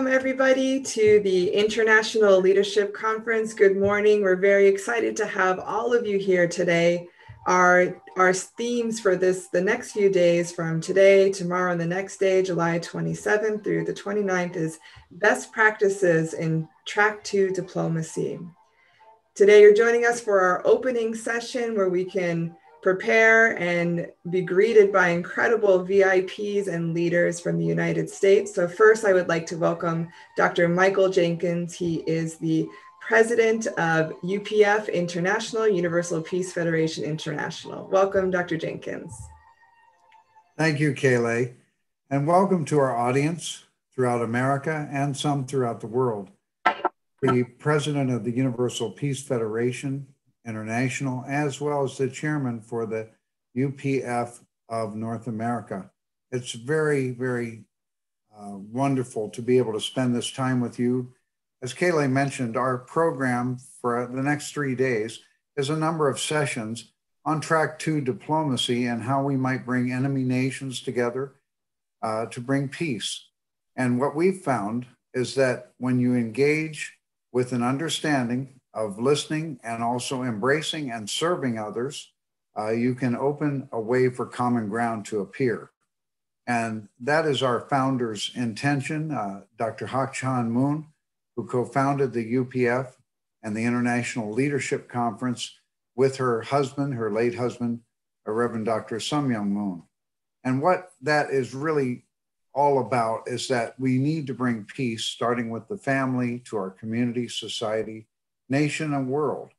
Welcome, everybody, to the International Leadership Conference. Good morning. We're very excited to have all of you here today. Our, our themes for this, the next few days from today, tomorrow, and the next day, July 27th through the 29th, is best practices in track two diplomacy. Today, you're joining us for our opening session where we can prepare and be greeted by incredible VIPs and leaders from the United States. So, first, I would like to welcome Dr. Michael Jenkins. He is the president of UPF International, Universal Peace Federation International. Welcome, Dr. Jenkins. Thank you, Kayleigh, and welcome to our audience throughout America and some throughout the world. The president of the Universal Peace Federation International, as well as the chairman for the UPF of North America. It's very, very uh, wonderful to be able to spend this time with you. As Kayleigh mentioned, our program for the next three days is a number of sessions on track two diplomacy and how we might bring enemy nations together uh, to bring peace. And what we've found is that when you engage with an understanding of listening and also embracing and serving others, uh, you can open a way for common ground to appear. And that is our founder's intention. Uh, Dr. Hak Ja Han Moon, who co founded the UPF and the International Leadership Conference with her husband, her late husband, Reverend Dr. Sun Myung Moon. And what that is really all about is that we need to bring peace, starting with the family to our community, society, nation, and world.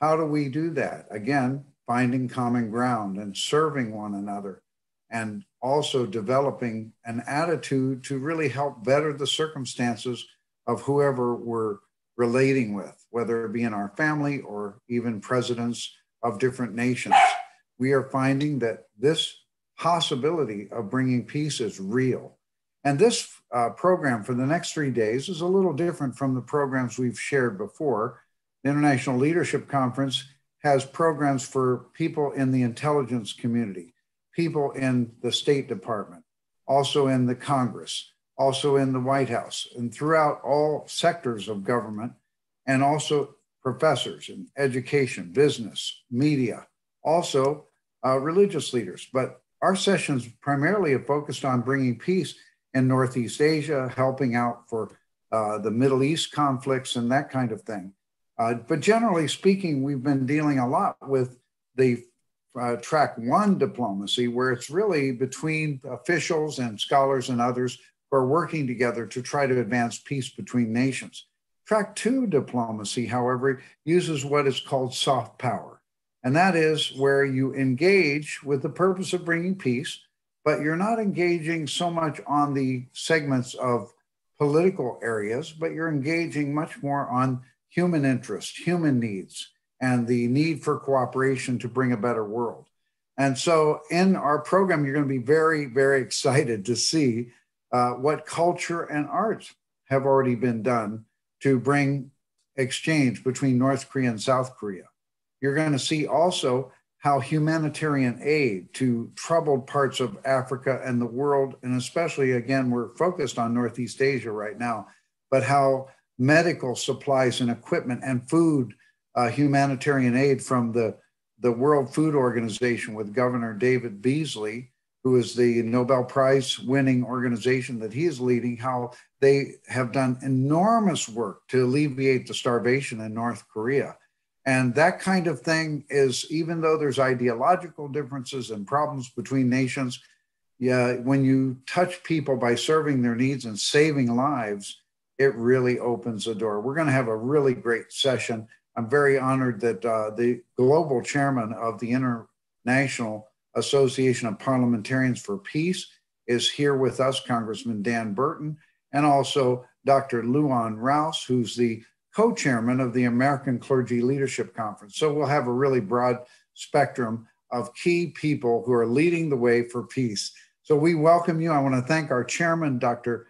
How do we do that? Again, finding common ground and serving one another, and also developing an attitude to really help better the circumstances of whoever we're relating with, whether it be in our family or even presidents of different nations. We are finding that this possibility of bringing peace is real. And this uh, program for the next three days is a little different from the programs we've shared before the International Leadership Conference has programs for people in the intelligence community, people in the State Department, also in the Congress, also in the White House, and throughout all sectors of government, and also professors in education, business, media, also uh, religious leaders. But our sessions primarily have focused on bringing peace in Northeast Asia, helping out for uh, the Middle East conflicts and that kind of thing. Uh, but generally speaking, we've been dealing a lot with the uh, track one diplomacy, where it's really between officials and scholars and others who are working together to try to advance peace between nations. Track two diplomacy, however, uses what is called soft power. And that is where you engage with the purpose of bringing peace, but you're not engaging so much on the segments of political areas, but you're engaging much more on human interest, human needs, and the need for cooperation to bring a better world. And so, in our program, you're going to be very, very excited to see uh, what culture and art have already been done to bring exchange between North Korea and South Korea. You're going to see also how humanitarian aid to troubled parts of Africa and the world, and especially again, we're focused on Northeast Asia right now, but how medical supplies and equipment and food, uh, humanitarian aid from the, the World Food Organization with Governor David Beasley, who is the Nobel Prize winning organization that he is leading, how they have done enormous work to alleviate the starvation in North Korea. And that kind of thing is, even though there's ideological differences and problems between nations, yeah, when you touch people by serving their needs and saving lives, it really opens the door. We're going to have a really great session. I'm very honored that uh, the global chairman of the International Association of Parliamentarians for Peace is here with us, Congressman Dan Burton, and also Dr. Luonne Rouse, who's the co chairman of the American Clergy Leadership Conference. So we'll have a really broad spectrum of key people who are leading the way for peace. So we welcome you. I want to thank our chairman, Dr.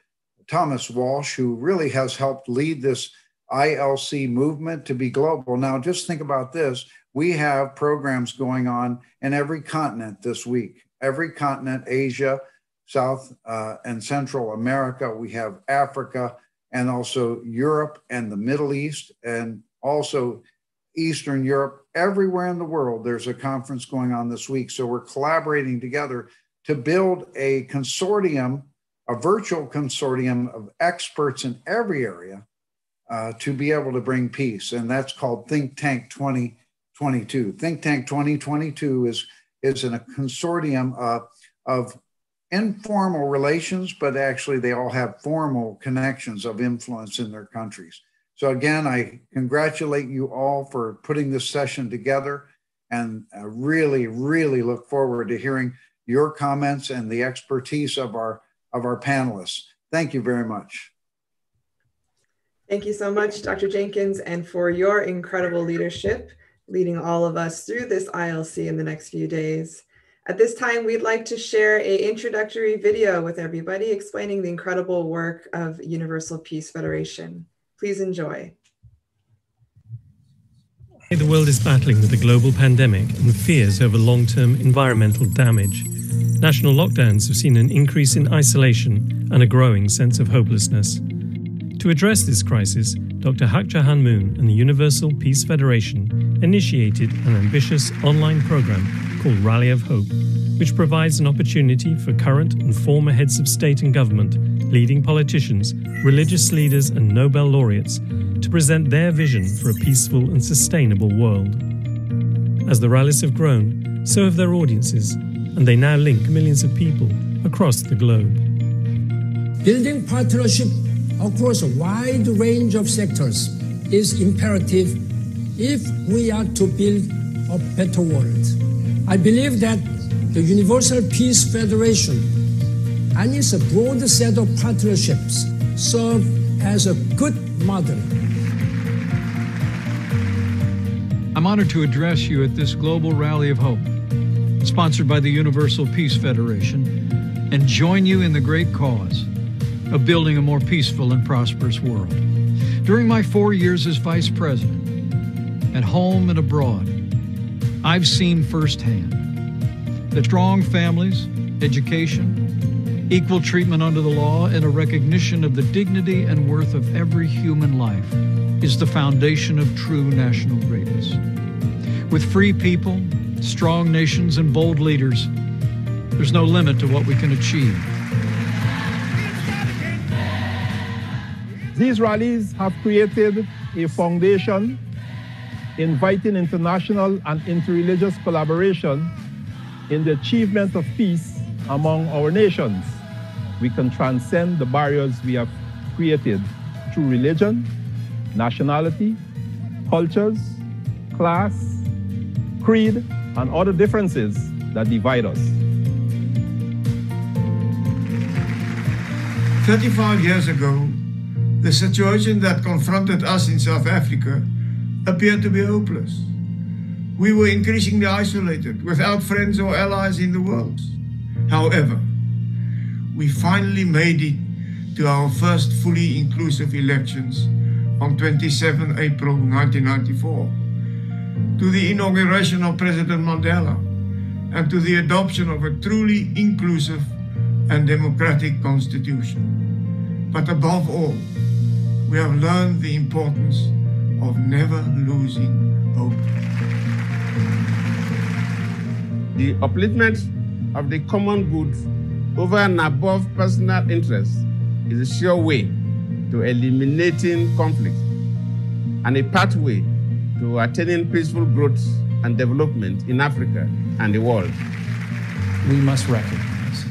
Thomas Walsh, who really has helped lead this ILC movement to be global. Now, just think about this we have programs going on in every continent this week, every continent, Asia, South uh, and Central America. We have Africa, and also Europe and the Middle East, and also Eastern Europe. Everywhere in the world, there's a conference going on this week. So we're collaborating together to build a consortium, a virtual consortium of experts in every area uh, to be able to bring peace. And that's called Think Tank 2022. Think Tank 2022 is, is in a consortium uh, of informal relations, but actually they all have formal connections of influence in their countries. So again, I congratulate you all for putting this session together and I really, really look forward to hearing your comments and the expertise of our, of our panelists. Thank you very much. Thank you so much, Dr. Jenkins, and for your incredible leadership, leading all of us through this ILC in the next few days. At this time, we'd like to share a introductory video with everybody explaining the incredible work of Universal Peace Federation. Please enjoy. The world is battling with the global pandemic and fears over long term environmental damage. National lockdowns have seen an increase in isolation and a growing sense of hopelessness. To address this crisis, Dr. Hak Ja Han Moon and the Universal Peace Federation initiated an ambitious online program called Rally of Hope, which provides an opportunity for current and former heads of state and government, leading politicians, religious leaders, and Nobel laureates to present their vision for a peaceful and sustainable world. As the rallies have grown, so have their audiences, and they now link millions of people across the globe. Building partnership across a wide range of sectors is imperative if we are to build a better world. I believe that the Universal Peace Federation and its broad set of partnerships serve as a good model. I'm honored to address you at this global rally of hope, sponsored by the Universal Peace Federation, and join you in the great cause of building a more peaceful and prosperous world. During my four years as vice president, at home and abroad, I've seen firsthand that strong families, education, equal treatment under the law, and a recognition of the dignity and worth of every human life is the foundation of true national greatness. With free people, strong nations, and bold leaders, there's no limit to what we can achieve. These rallies have created a foundation inviting international and interreligious collaboration in the achievement of peace among our nations. We can transcend the barriers we have created through religion, nationality, cultures, class, creed, and other differences that divide us. 35 years ago, the situation that confronted us in South Africa appeared to be hopeless. We were increasingly isolated, without friends or allies in the world. However, we finally made it to our first fully inclusive elections on 27 April 1994, to the inauguration of President Mandela, and to the adoption of a truly inclusive and democratic constitution. But above all, we have learned the importance of never losing hope. The upliftment of the common good over and above personal interests is a sure way to eliminating conflict and a pathway to attaining peaceful growth and development in Africa and the world. We must recognize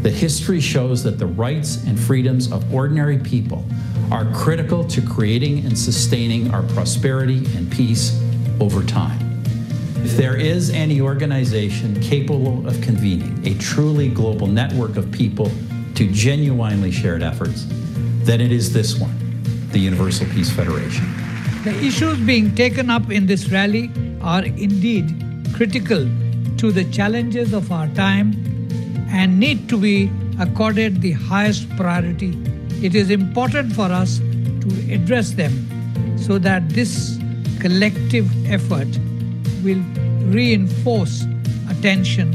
the history shows that the rights and freedoms of ordinary people are critical to creating and sustaining our prosperity and peace over time. If there is any organization capable of convening a truly global network of people to genuinely shared efforts, then it is this one, the Universal Peace Federation. The issues being taken up in this rally are indeed critical to the challenges of our time and need to be accorded the highest priority it is important for us to address them so that this collective effort will reinforce attention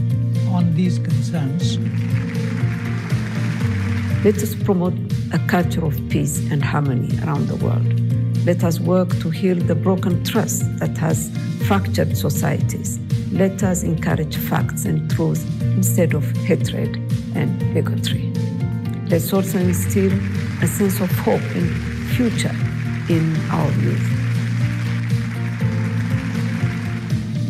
on these concerns. Let us promote a culture of peace and harmony around the world. Let us work to heal the broken trust that has fractured societies. Let us encourage facts and truth instead of hatred and bigotry. Let's also instill a sense of hope and future in our youth.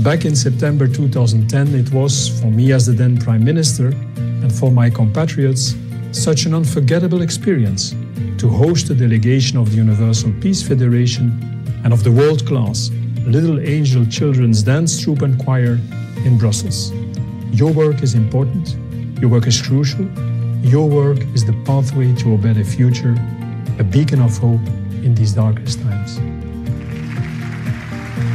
Back in September 2010, it was, for me as the then Prime Minister, and for my compatriots, such an unforgettable experience to host a delegation of the Universal Peace Federation and of the world class Little Angel Children's Dance Troupe and Choir in Brussels. Your work is important, your work is crucial, your work is the pathway to a better future, a beacon of hope in these darkest times.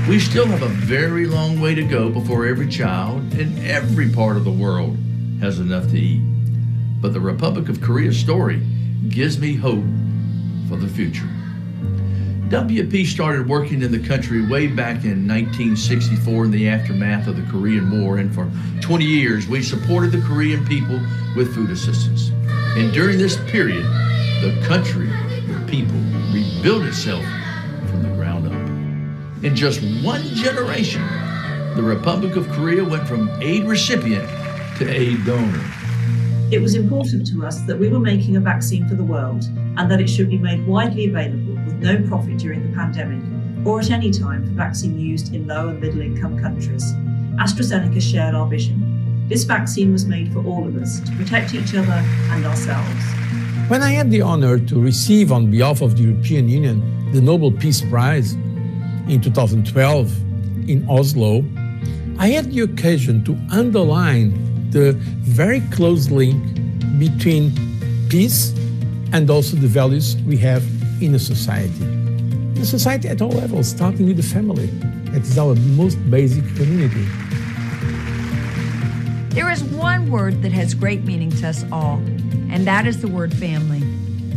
We still have a very long way to go before every child in every part of the world has enough to eat. But the Republic of Korea's story gives me hope for the future. WFP started working in the country way back in 1964 in the aftermath of the Korean War, and for 20 years we supported the Korean people with food assistance. And during this period, the country, the people, rebuilt itself from the ground up. in just one generation, the Republic of Korea went from aid recipient to aid donor. It was important to us that we were making a vaccine for the world and that it should be made widely available with no profit during the pandemic or at any time for vaccine used in low and middle income countries. AstraZeneca shared our vision. This vaccine was made for all of us to protect each other and ourselves. When I had the honor to receive, on behalf of the European Union, the Nobel Peace Prize, in 2012 in Oslo, I had the occasion to underline the very close link between peace and also the values we have in a society. The society at all levels, starting with the family. That is our most basic community. There is one word that has great meaning to us all, and that is the word family.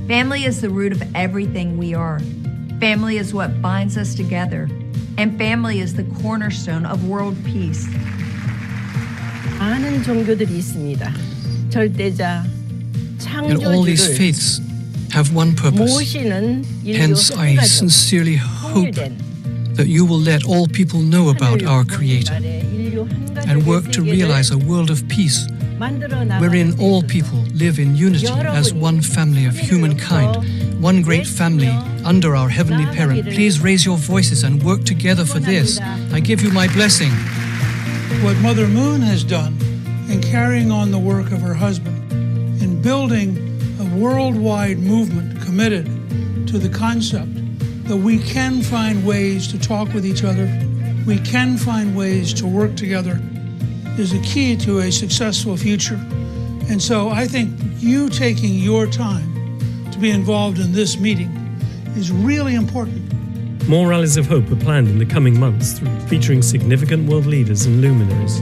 Family is the root of everything we are. Family is what binds us together, and family is the cornerstone of world peace. 많은 종교들이 있습니다. 절대자, And all these faiths have one purpose. Hence, I sincerely hope that you will let all people know about our Creator and work to realize a world of peace wherein all people live in unity as one family of humankind one great family under our Heavenly Parent. Please raise your voices and work together for this. I give you my blessing. What Mother Moon has done in carrying on the work of her husband, in building a worldwide movement committed to the concept that we can find ways to talk with each other, we can find ways to work together, is the key to a successful future. And so I think you taking your time to be involved in this meeting is really important. More rallies of hope are planned in the coming months, featuring significant world leaders and luminaries.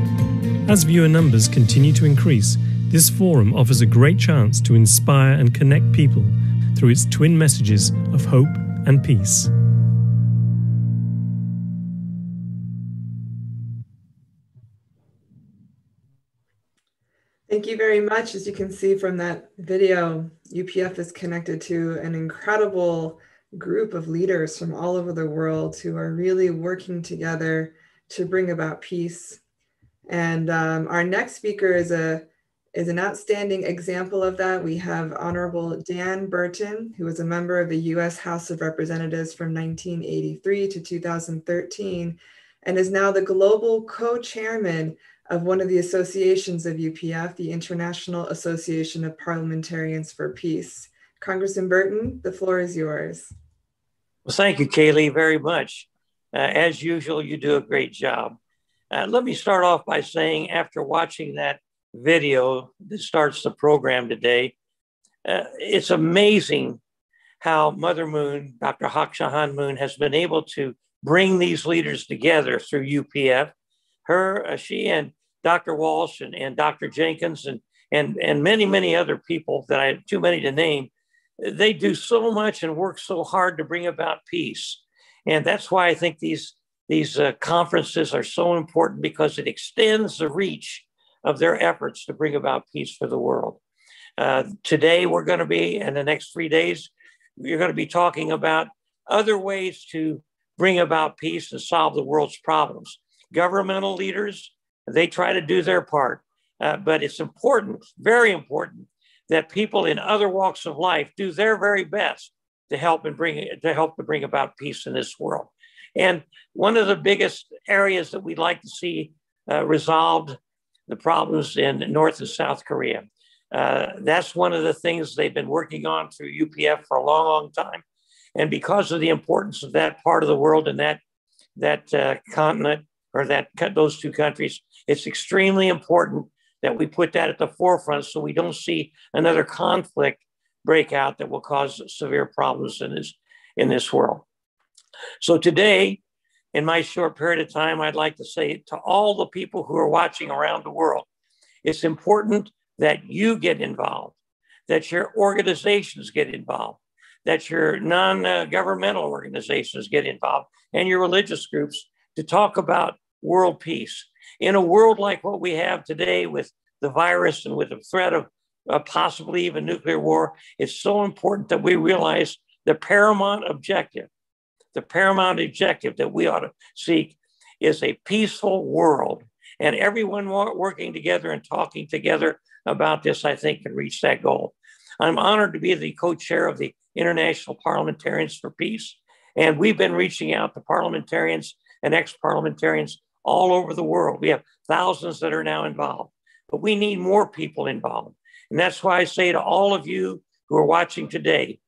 As viewer numbers continue to increase, this forum offers a great chance to inspire and connect people through its twin messages of hope and peace. Thank you very much. As you can see from that video, UPF is connected to an incredible group of leaders from all over the world who are really working together to bring about peace. And um, our next speaker is a is an outstanding example of that. We have Honorable Dan Burton, who was a member of the U.S. House of Representatives from 1983 to 2013, and is now the global co-chairman of one of the associations of UPF, the International Association of Parliamentarians for Peace. Congressman Burton, the floor is yours. Well, thank you, Kaylee, very much. Uh, as usual, you do a great job. Uh, let me start off by saying, after watching that video that starts the program today, uh, it's amazing how Mother Moon, Dr. Hak Ja Han Moon, has been able to bring these leaders together through UPF her, uh, she and Dr. Walsh and, and Dr. Jenkins and, and, and many, many other people that I have too many to name, they do so much and work so hard to bring about peace. And that's why I think these, these uh, conferences are so important because it extends the reach of their efforts to bring about peace for the world. Uh, today, we're going to be, in the next three days, we're going to be talking about other ways to bring about peace and solve the world's problems. Governmental leaders, they try to do their part, uh, but it's important, very important, that people in other walks of life do their very best to help and bring to help to bring about peace in this world. And one of the biggest areas that we'd like to see uh, resolved the problems in North and South Korea. Uh, that's one of the things they've been working on through UPF for a long, long time. And because of the importance of that part of the world and that that uh, continent or that those two countries, it's extremely important that we put that at the forefront so we don't see another conflict break out that will cause severe problems in this in this world. So today, in my short period of time, I'd like to say to all the people who are watching around the world, it's important that you get involved, that your organizations get involved, that your non governmental organizations get involved, and your religious groups to talk about world peace. In a world like what we have today with the virus and with the threat of uh, possibly even nuclear war, it's so important that we realize the paramount objective, the paramount objective that we ought to seek is a peaceful world. And everyone working together and talking together about this, I think, can reach that goal. I'm honored to be the co chair of the International Parliamentarians for Peace. And we've been reaching out to parliamentarians and ex parliamentarians all over the world. We have thousands that are now involved, but we need more people involved. And that's why I say to all of you who are watching today,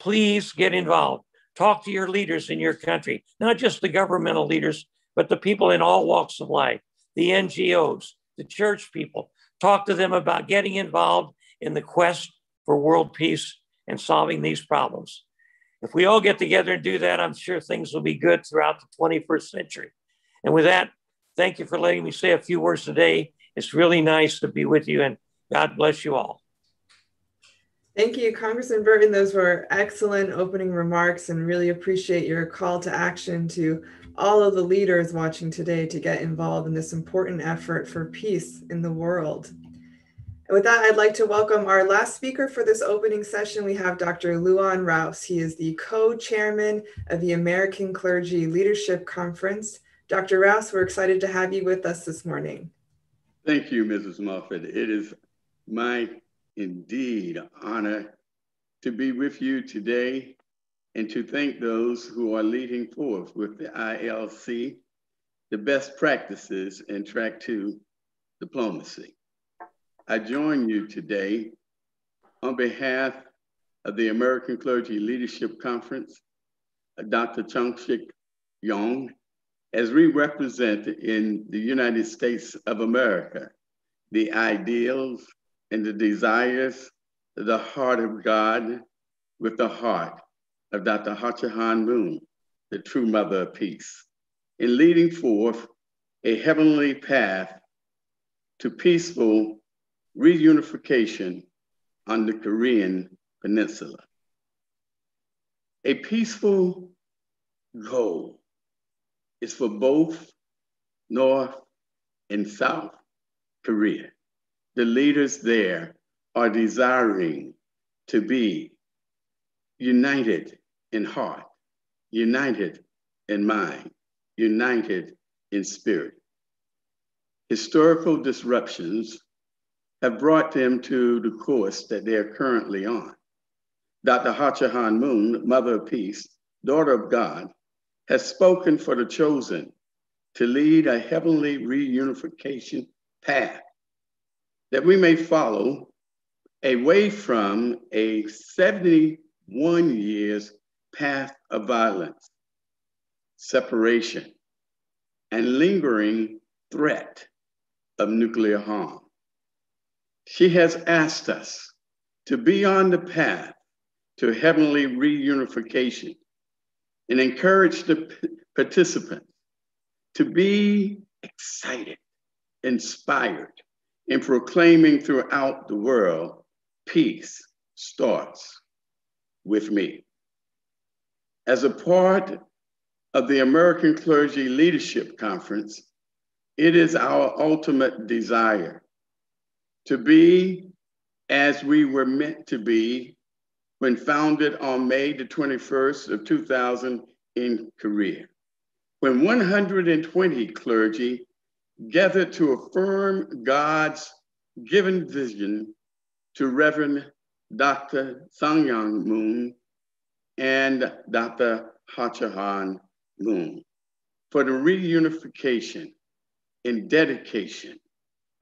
please get involved. Talk to your leaders in your country, not just the governmental leaders, but the people in all walks of life, the NGOs, the church people. Talk to them about getting involved in the quest for world peace and solving these problems. If we all get together and do that, I'm sure things will be good throughout the 21st century. And with that, thank you for letting me say a few words today. It's really nice to be with you, and God bless you all. Thank you, Congressman Burton. Those were excellent opening remarks and really appreciate your call to action to all of the leaders watching today to get involved in this important effort for peace in the world. And with that, I'd like to welcome our last speaker for this opening session. We have Dr. Luonne Rouse. He is the co-chairman of the American Clergy Leadership Conference. Dr. Rouse, we're excited to have you with us this morning. Thank you, Mrs. Moffat. It is my indeed honor to be with you today and to thank those who are leading forth with the ILC, the best practices in track two diplomacy. I join you today on behalf of the American Clergy Leadership Conference, Dr. Chang-Shik Yang, as we represent in the United States of America the ideals and the desires of the heart of God with the heart of Dr. Hak Ja Han Moon, the true mother of peace, in leading forth a heavenly path to peaceful reunification on the Korean Peninsula. A peaceful goal is for both North and South Korea. The leaders there are desiring to be united in heart, united in mind, united in spirit. Historical disruptions have brought them to the course that they are currently on. Dr. Hak Ja Han Moon, Mother of Peace, Daughter of God, has spoken for the chosen to lead a heavenly reunification path that we may follow away from a 71 years path of violence, separation, and lingering threat of nuclear harm. She has asked us to be on the path to heavenly reunification and encourage the participants to be excited, inspired, in proclaiming throughout the world peace starts with me. As a part of the American Clergy Leadership Conference, it is our ultimate desire to be as we were meant to be when founded on May the 21st of 2000 in Korea. When 120 clergy gathered to affirm God's given vision to Reverend Dr. Sang Moon and Dr. Hak Ja Han Moon for the reunification and dedication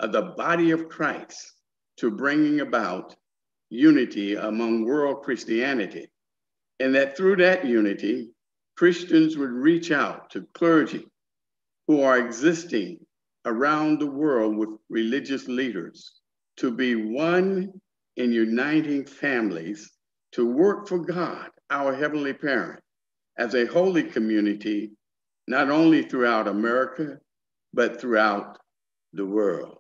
of the body of Christ to bringing about unity among world Christianity, and that through that unity, Christians would reach out to clergy who are existing around the world with religious leaders to be one in uniting families to work for God, our Heavenly Parent, as a holy community, not only throughout America, but throughout the world.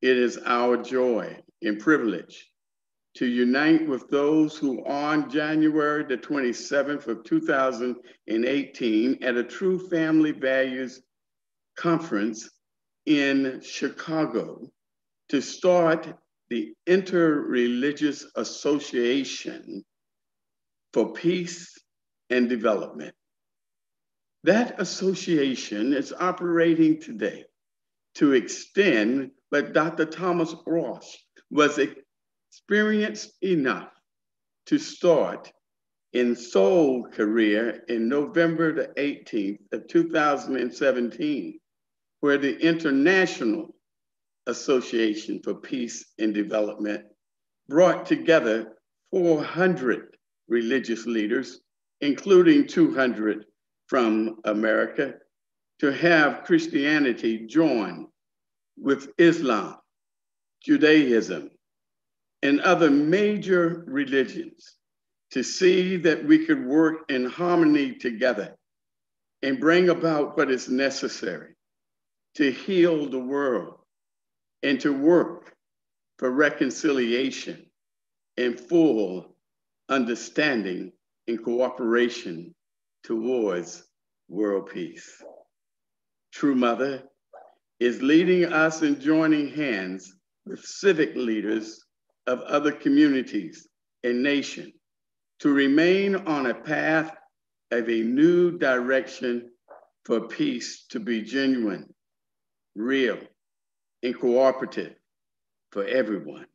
It is our joy and privilege to unite with those who on January the 27th of 2018 at a True Family Values Conference in Chicago to start the Interreligious Association for Peace and Development. That association is operating today to extend but Dr. Thomas Ross was experienced enough to start in Seoul, Korea in November the 18th of 2017, where the International Association for Peace and Development brought together 400 religious leaders, including 200 from America, to have Christianity join with Islam, Judaism, and other major religions to see that we could work in harmony together and bring about what is necessary to heal the world and to work for reconciliation and full understanding and cooperation towards world peace. True Mother is leading us in joining hands with civic leaders of other communities and nations to remain on a path of a new direction for peace to be genuine, real, and cooperative for everyone.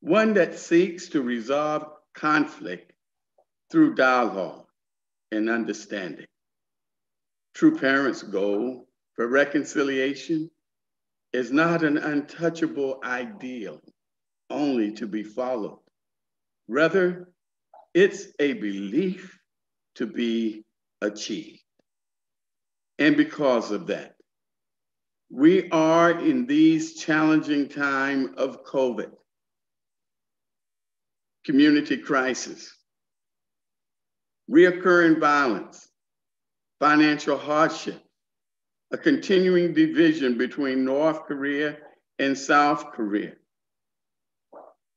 One that seeks to resolve conflict through dialogue and understanding. True Parents' goal for reconciliation is not an untouchable ideal only to be followed. Rather, it's a belief to be achieved. And because of that, we are in these challenging time of COVID, community crisis, reoccurring violence, financial hardship, a continuing division between North Korea and South Korea,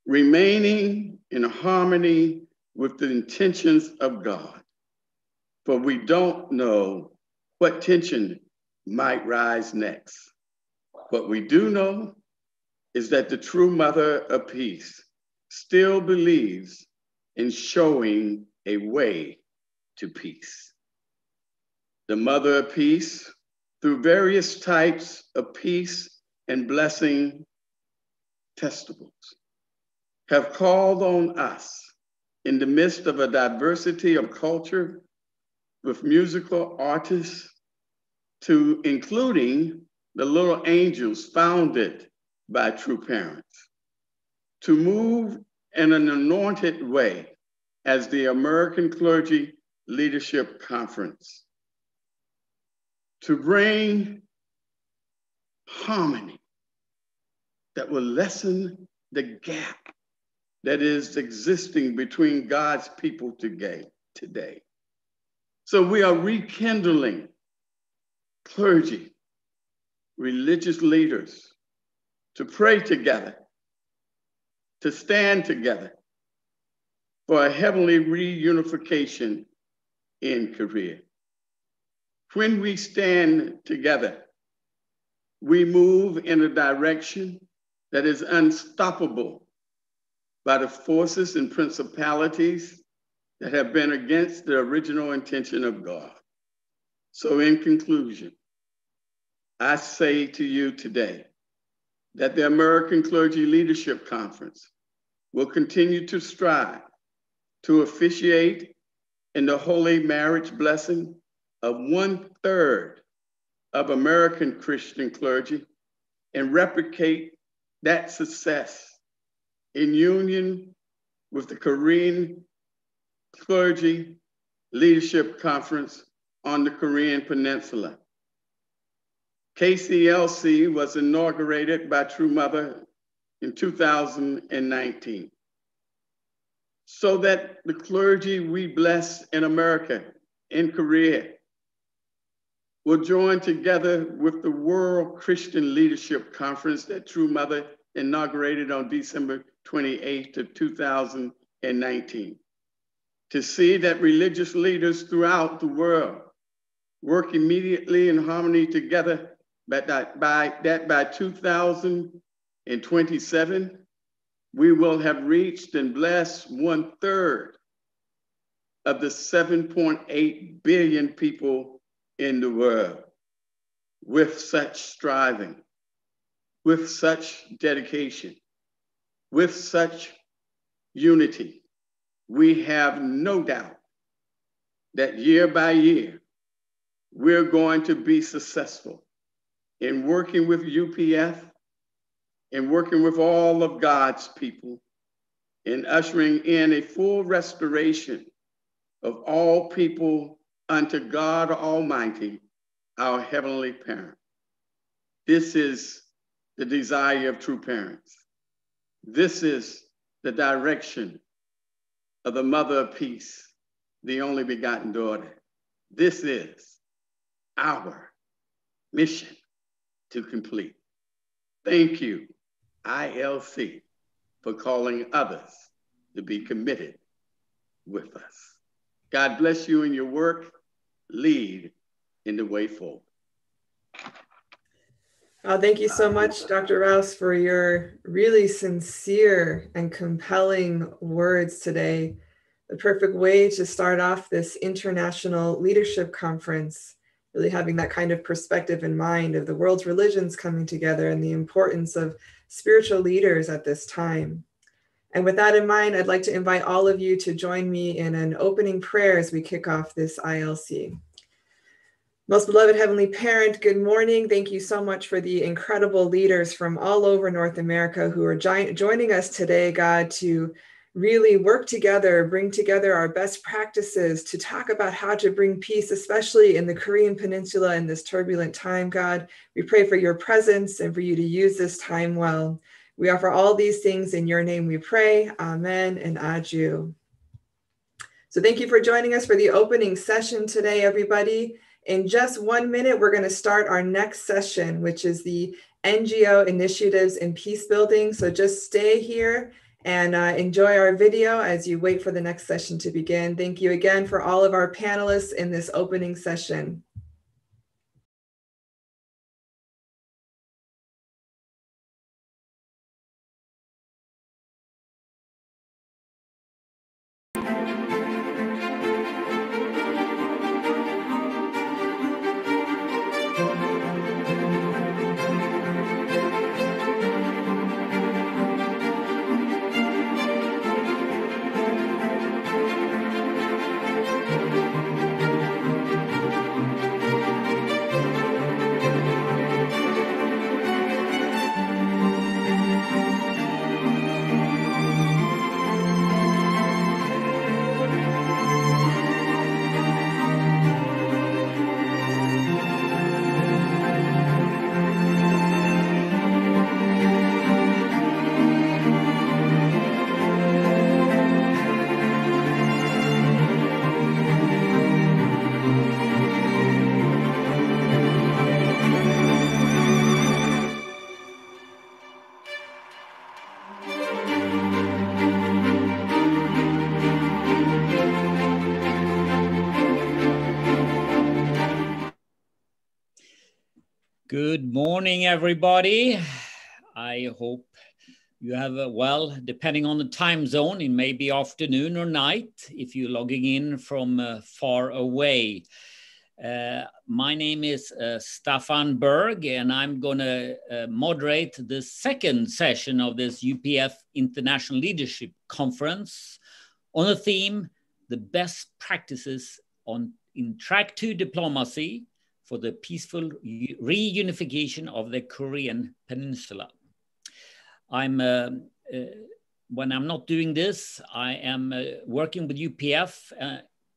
remaining in harmony with the intentions of God. For we don't know what tension might rise next. What we do know is that the true mother of peace still believes in showing a way to peace. The mother of peace through various types of peace and blessing testimonies have called on us in the midst of a diversity of culture with musical artists to including the little angels founded by true parents to move in an anointed way as the American Clergy Leadership Conference to bring harmony that will lessen the gap that is existing between God's people today. today. So we are rekindling clergy, religious leaders to pray together, to stand together for a heavenly reunification in Korea. When we stand together, we move in a direction that is unstoppable by the forces and principalities that have been against the original intention of God. So, in conclusion, I say to you today that the American Clergy Leadership Conference will continue to strive to officiate in the holy marriage blessing of one third of American Christian clergy and replicate that success in union with the Korean Clergy Leadership Conference on the Korean Peninsula. KCLC was inaugurated by True Mother in 2019 so that the clergy we bless in America, in Korea, will join together with the World Christian Leadership Conference that True Mother inaugurated on December 28th of 2019 to see that religious leaders throughout the world work immediately in harmony together, but that by, that by 2027, we will have reached and blessed one third of the 7.8 billion people in the world with such striving, with such dedication, with such unity. We have no doubt that year by year, we're going to be successful in working with UPF in working with all of God's people in ushering in a full restoration of all people unto God Almighty, our Heavenly Parent. This is the desire of true parents. This is the direction of the Mother of Peace, the only begotten daughter. This is our mission to complete. Thank you ILC for calling others to be committed with us. God bless you in your work. Lead in the way forward. Oh, thank you so um, much, Dr. Rouse, for your really sincere and compelling words today. The perfect way to start off this international leadership conference, really having that kind of perspective in mind of the world's religions coming together and the importance of spiritual leaders at this time. And with that in mind, I'd like to invite all of you to join me in an opening prayer as we kick off this ILC. Most beloved Heavenly Parent, good morning. Thank you so much for the incredible leaders from all over North America who are joining us today, God, to really work together, bring together our best practices to talk about how to bring peace, especially in the Korean Peninsula in this turbulent time, God. We pray for your presence and for you to use this time well. We offer all these things in your name we pray. Amen and adieu. So thank you for joining us for the opening session today, everybody. In just one minute, we're going to start our next session, which is the NGO initiatives in peace building. So just stay here and uh, enjoy our video as you wait for the next session to begin. Thank you again for all of our panelists in this opening session. Good morning, everybody. I hope You have, a, well, depending on the time zone, it may be afternoon or night if you're logging in from uh, far away. Uh, my name is uh, Staffan Berg, and I'm going to uh, moderate the second session of this UPF International Leadership Conference on the theme The Best Practices on in Track 2 Diplomacy for the Peaceful Reunification of the Korean Peninsula. I'm uh, uh, when I'm not doing this, I am uh, working with UPF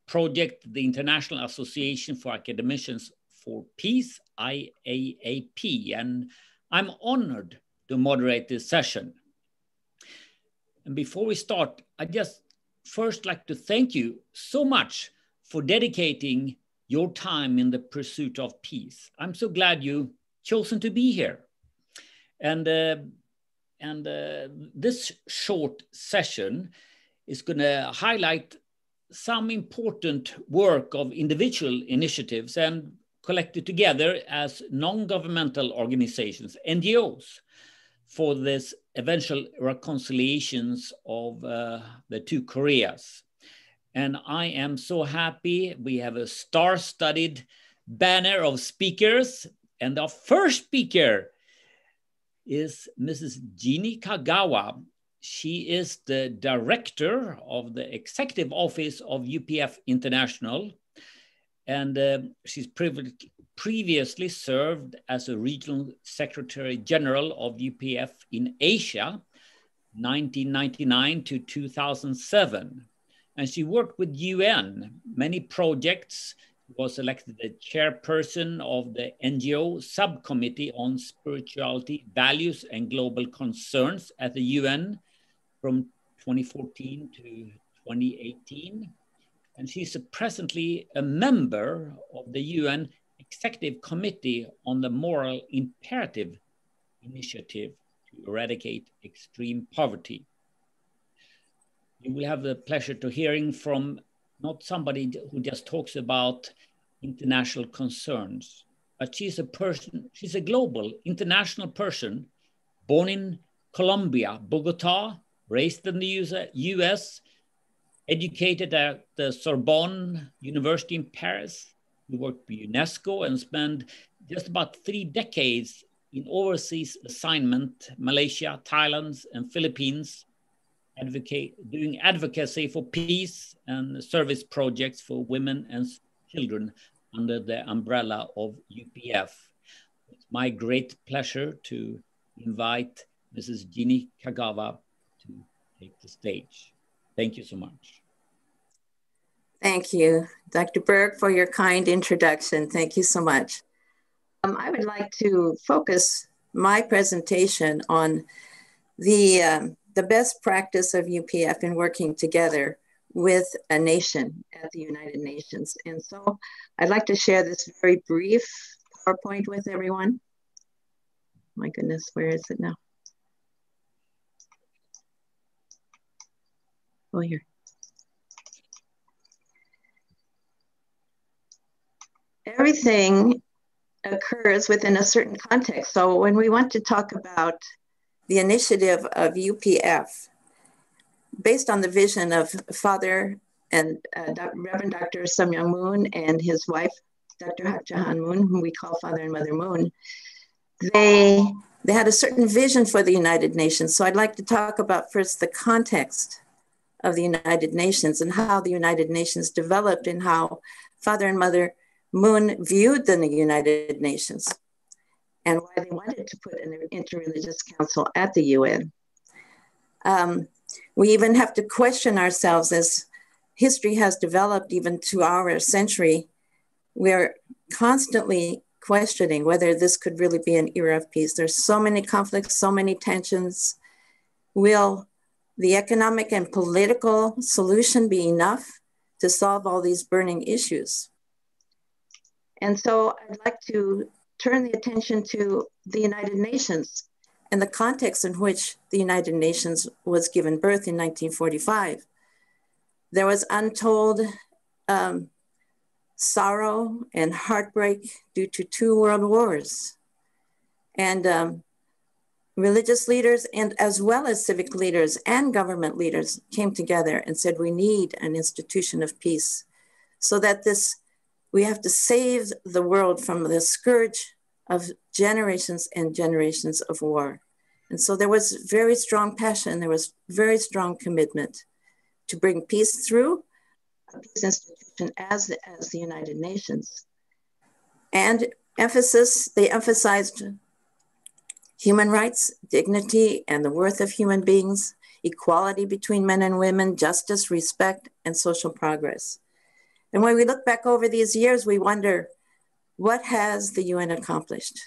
project, the International Association for Academicians for Peace, IAAP, and I'm honored to moderate this session. And before we start, I just first like to thank you so much for dedicating your time in the pursuit of peace. I'm so glad you chosen to be here. And uh, and uh, this short session is going to highlight some important work of individual initiatives and collected together as non-governmental organizations, NGOs, for this eventual reconciliations of uh, the two Koreas. And I am so happy we have a star-studded banner of speakers. And our first speaker is Mrs. Jeannie Kagawa. She is the director of the executive office of UPF International, and uh, she's previously served as a regional secretary general of UPF in Asia, 1999 to 2007. And she worked with UN, many projects was elected the chairperson of the NGO Subcommittee on Spirituality, Values, and Global Concerns at the UN from 2014 to 2018. And she's presently a member of the UN Executive Committee on the Moral Imperative Initiative to eradicate extreme poverty. You will have the pleasure to hearing from not somebody who just talks about international concerns, but she's a person, she's a global, international person, born in Colombia, Bogota, raised in the US, educated at the Sorbonne University in Paris. He worked for UNESCO and spent just about three decades in overseas assignment, Malaysia, Thailand, and Philippines, advocate, doing advocacy for peace and service projects for women and children under the umbrella of UPF. It's my great pleasure to invite Mrs. Jeannie Kagawa to take the stage. Thank you so much. Thank you, Dr. Berg, for your kind introduction. Thank you so much. Um, I would like to focus my presentation on the um, the best practice of UPF in working together with a nation at the United Nations. And so I'd like to share this very brief PowerPoint with everyone. My goodness, where is it now? Oh, here. Everything occurs within a certain context. So when we want to talk about the initiative of UPF, based on the vision of Father and uh, Reverend Dr. Sun Myung Moon and his wife, Dr. Hak Ja Han Moon, whom we call Father and Mother Moon, they they had a certain vision for the United Nations. So I'd like to talk about first the context of the United Nations and how the United Nations developed and how Father and Mother Moon viewed the United Nations and why they wanted to put an interreligious council at the UN. Um, we even have to question ourselves as history has developed even to our century. We're constantly questioning whether this could really be an era of peace. There's so many conflicts, so many tensions. Will the economic and political solution be enough to solve all these burning issues? And so I'd like to turn the attention to the United Nations and the context in which the United Nations was given birth in 1945. There was untold um, sorrow and heartbreak due to two world wars. And um, religious leaders and as well as civic leaders and government leaders came together and said we need an institution of peace so that this we have to save the world from the scourge of generations and generations of war and so there was very strong passion there was very strong commitment to bring peace through a peace institution as the, as the united nations and emphasis they emphasized human rights, dignity, and the worth of human beings, equality between men and women, justice, respect, and social progress. And when we look back over these years, we wonder what has the UN accomplished?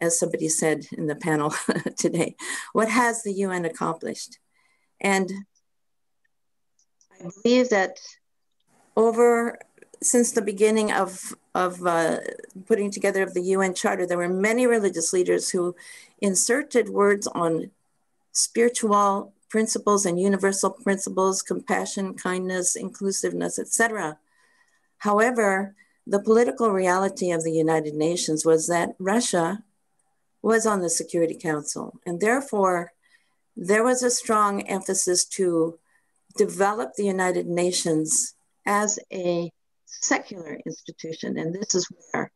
As somebody said in the panel today, what has the UN accomplished? And I believe that over since the beginning of, of uh, putting together of the UN Charter, there were many religious leaders who inserted words on spiritual principles and universal principles, compassion, kindness, inclusiveness, etc. However, the political reality of the United Nations was that Russia was on the Security Council, and therefore there was a strong emphasis to develop the United Nations as a secular institution. And this is where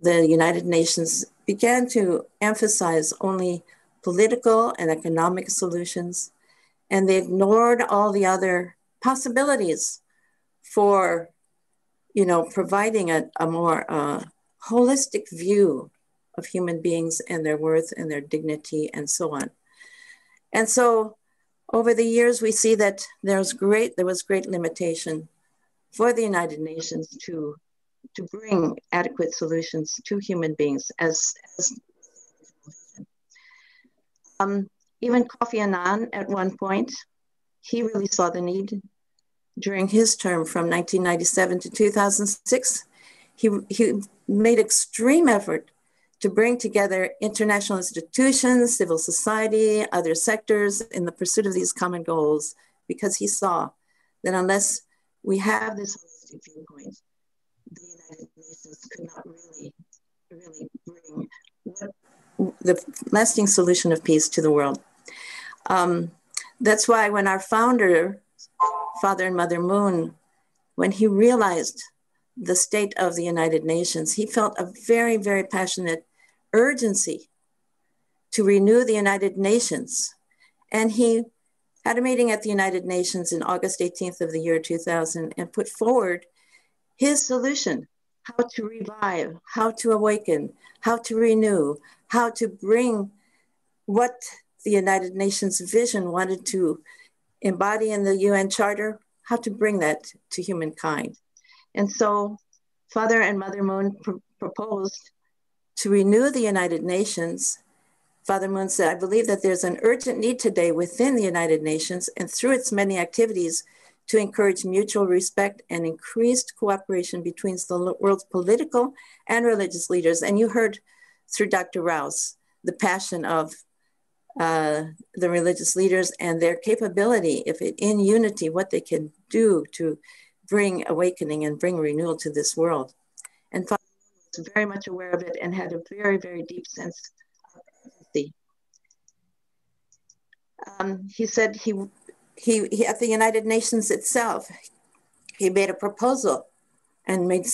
the United Nations began to emphasize only political and economic solutions, and they ignored all the other possibilities for, you know, providing a, a more uh, holistic view of human beings and their worth and their dignity and so on. And so over the years, we see that there's great, there was great limitation for the United Nations to, to bring adequate solutions to human beings as, as um, even Kofi Annan at one point, he really saw the need during his term from 1997 to 2006. He, he made extreme effort to bring together international institutions, civil society, other sectors in the pursuit of these common goals, because he saw that unless we have this holistic viewpoint. The United Nations could not really, really bring what, the lasting solution of peace to the world. Um, that's why when our founder, Father and Mother Moon, when he realized the state of the United Nations, he felt a very, very passionate urgency to renew the United Nations. And he had a meeting at the United Nations in August 18th of the year 2000 and put forward his solution how to revive, how to awaken, how to renew, how to bring what the United Nations vision wanted to embody in the UN Charter, how to bring that to humankind. And so Father and Mother Moon pr- proposed to renew the United Nations Father Moon said, I believe that there's an urgent need today within the United Nations and through its many activities to encourage mutual respect and increased cooperation between the world's political and religious leaders. And you heard through Dr. Rouse the passion of uh, the religious leaders and their capability, if it, in unity, what they can do to bring awakening and bring renewal to this world. And Father was very much aware of it and had a very, very deep sense of um, he said he, he, he, at the United Nations itself, he made a proposal and made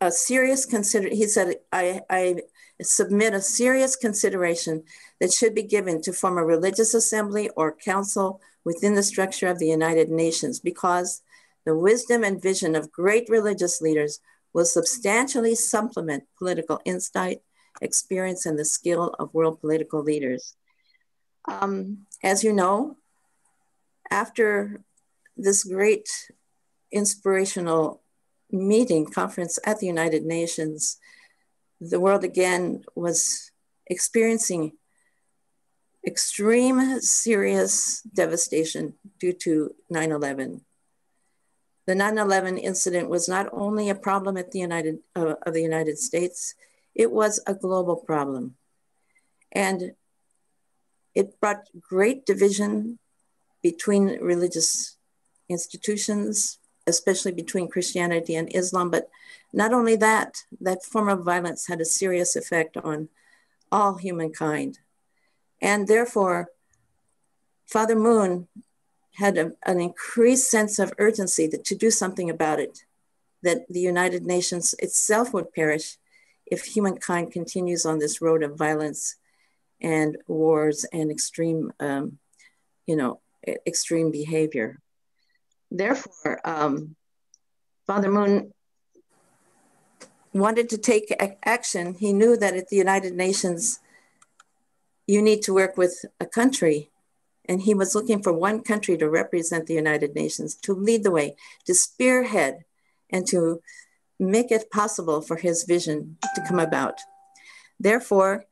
a serious consider. He said, I, I submit a serious consideration that should be given to form a religious assembly or council within the structure of the United Nations because the wisdom and vision of great religious leaders will substantially supplement political insight, experience, and the skill of world political leaders. Um, as you know, after this great inspirational meeting conference at the United Nations, the world again was experiencing extreme serious devastation due to 9 11. The 9 11 incident was not only a problem at the United, uh, of the United States, it was a global problem. And it brought great division between religious institutions, especially between Christianity and Islam. But not only that, that form of violence had a serious effect on all humankind. And therefore, Father Moon had a, an increased sense of urgency that, to do something about it, that the United Nations itself would perish if humankind continues on this road of violence and wars and extreme, um, you know, extreme behavior. Therefore, um, Father Moon wanted to take action. He knew that at the United Nations, you need to work with a country. And he was looking for one country to represent the United Nations, to lead the way, to spearhead, and to make it possible for his vision to come about. Therefore,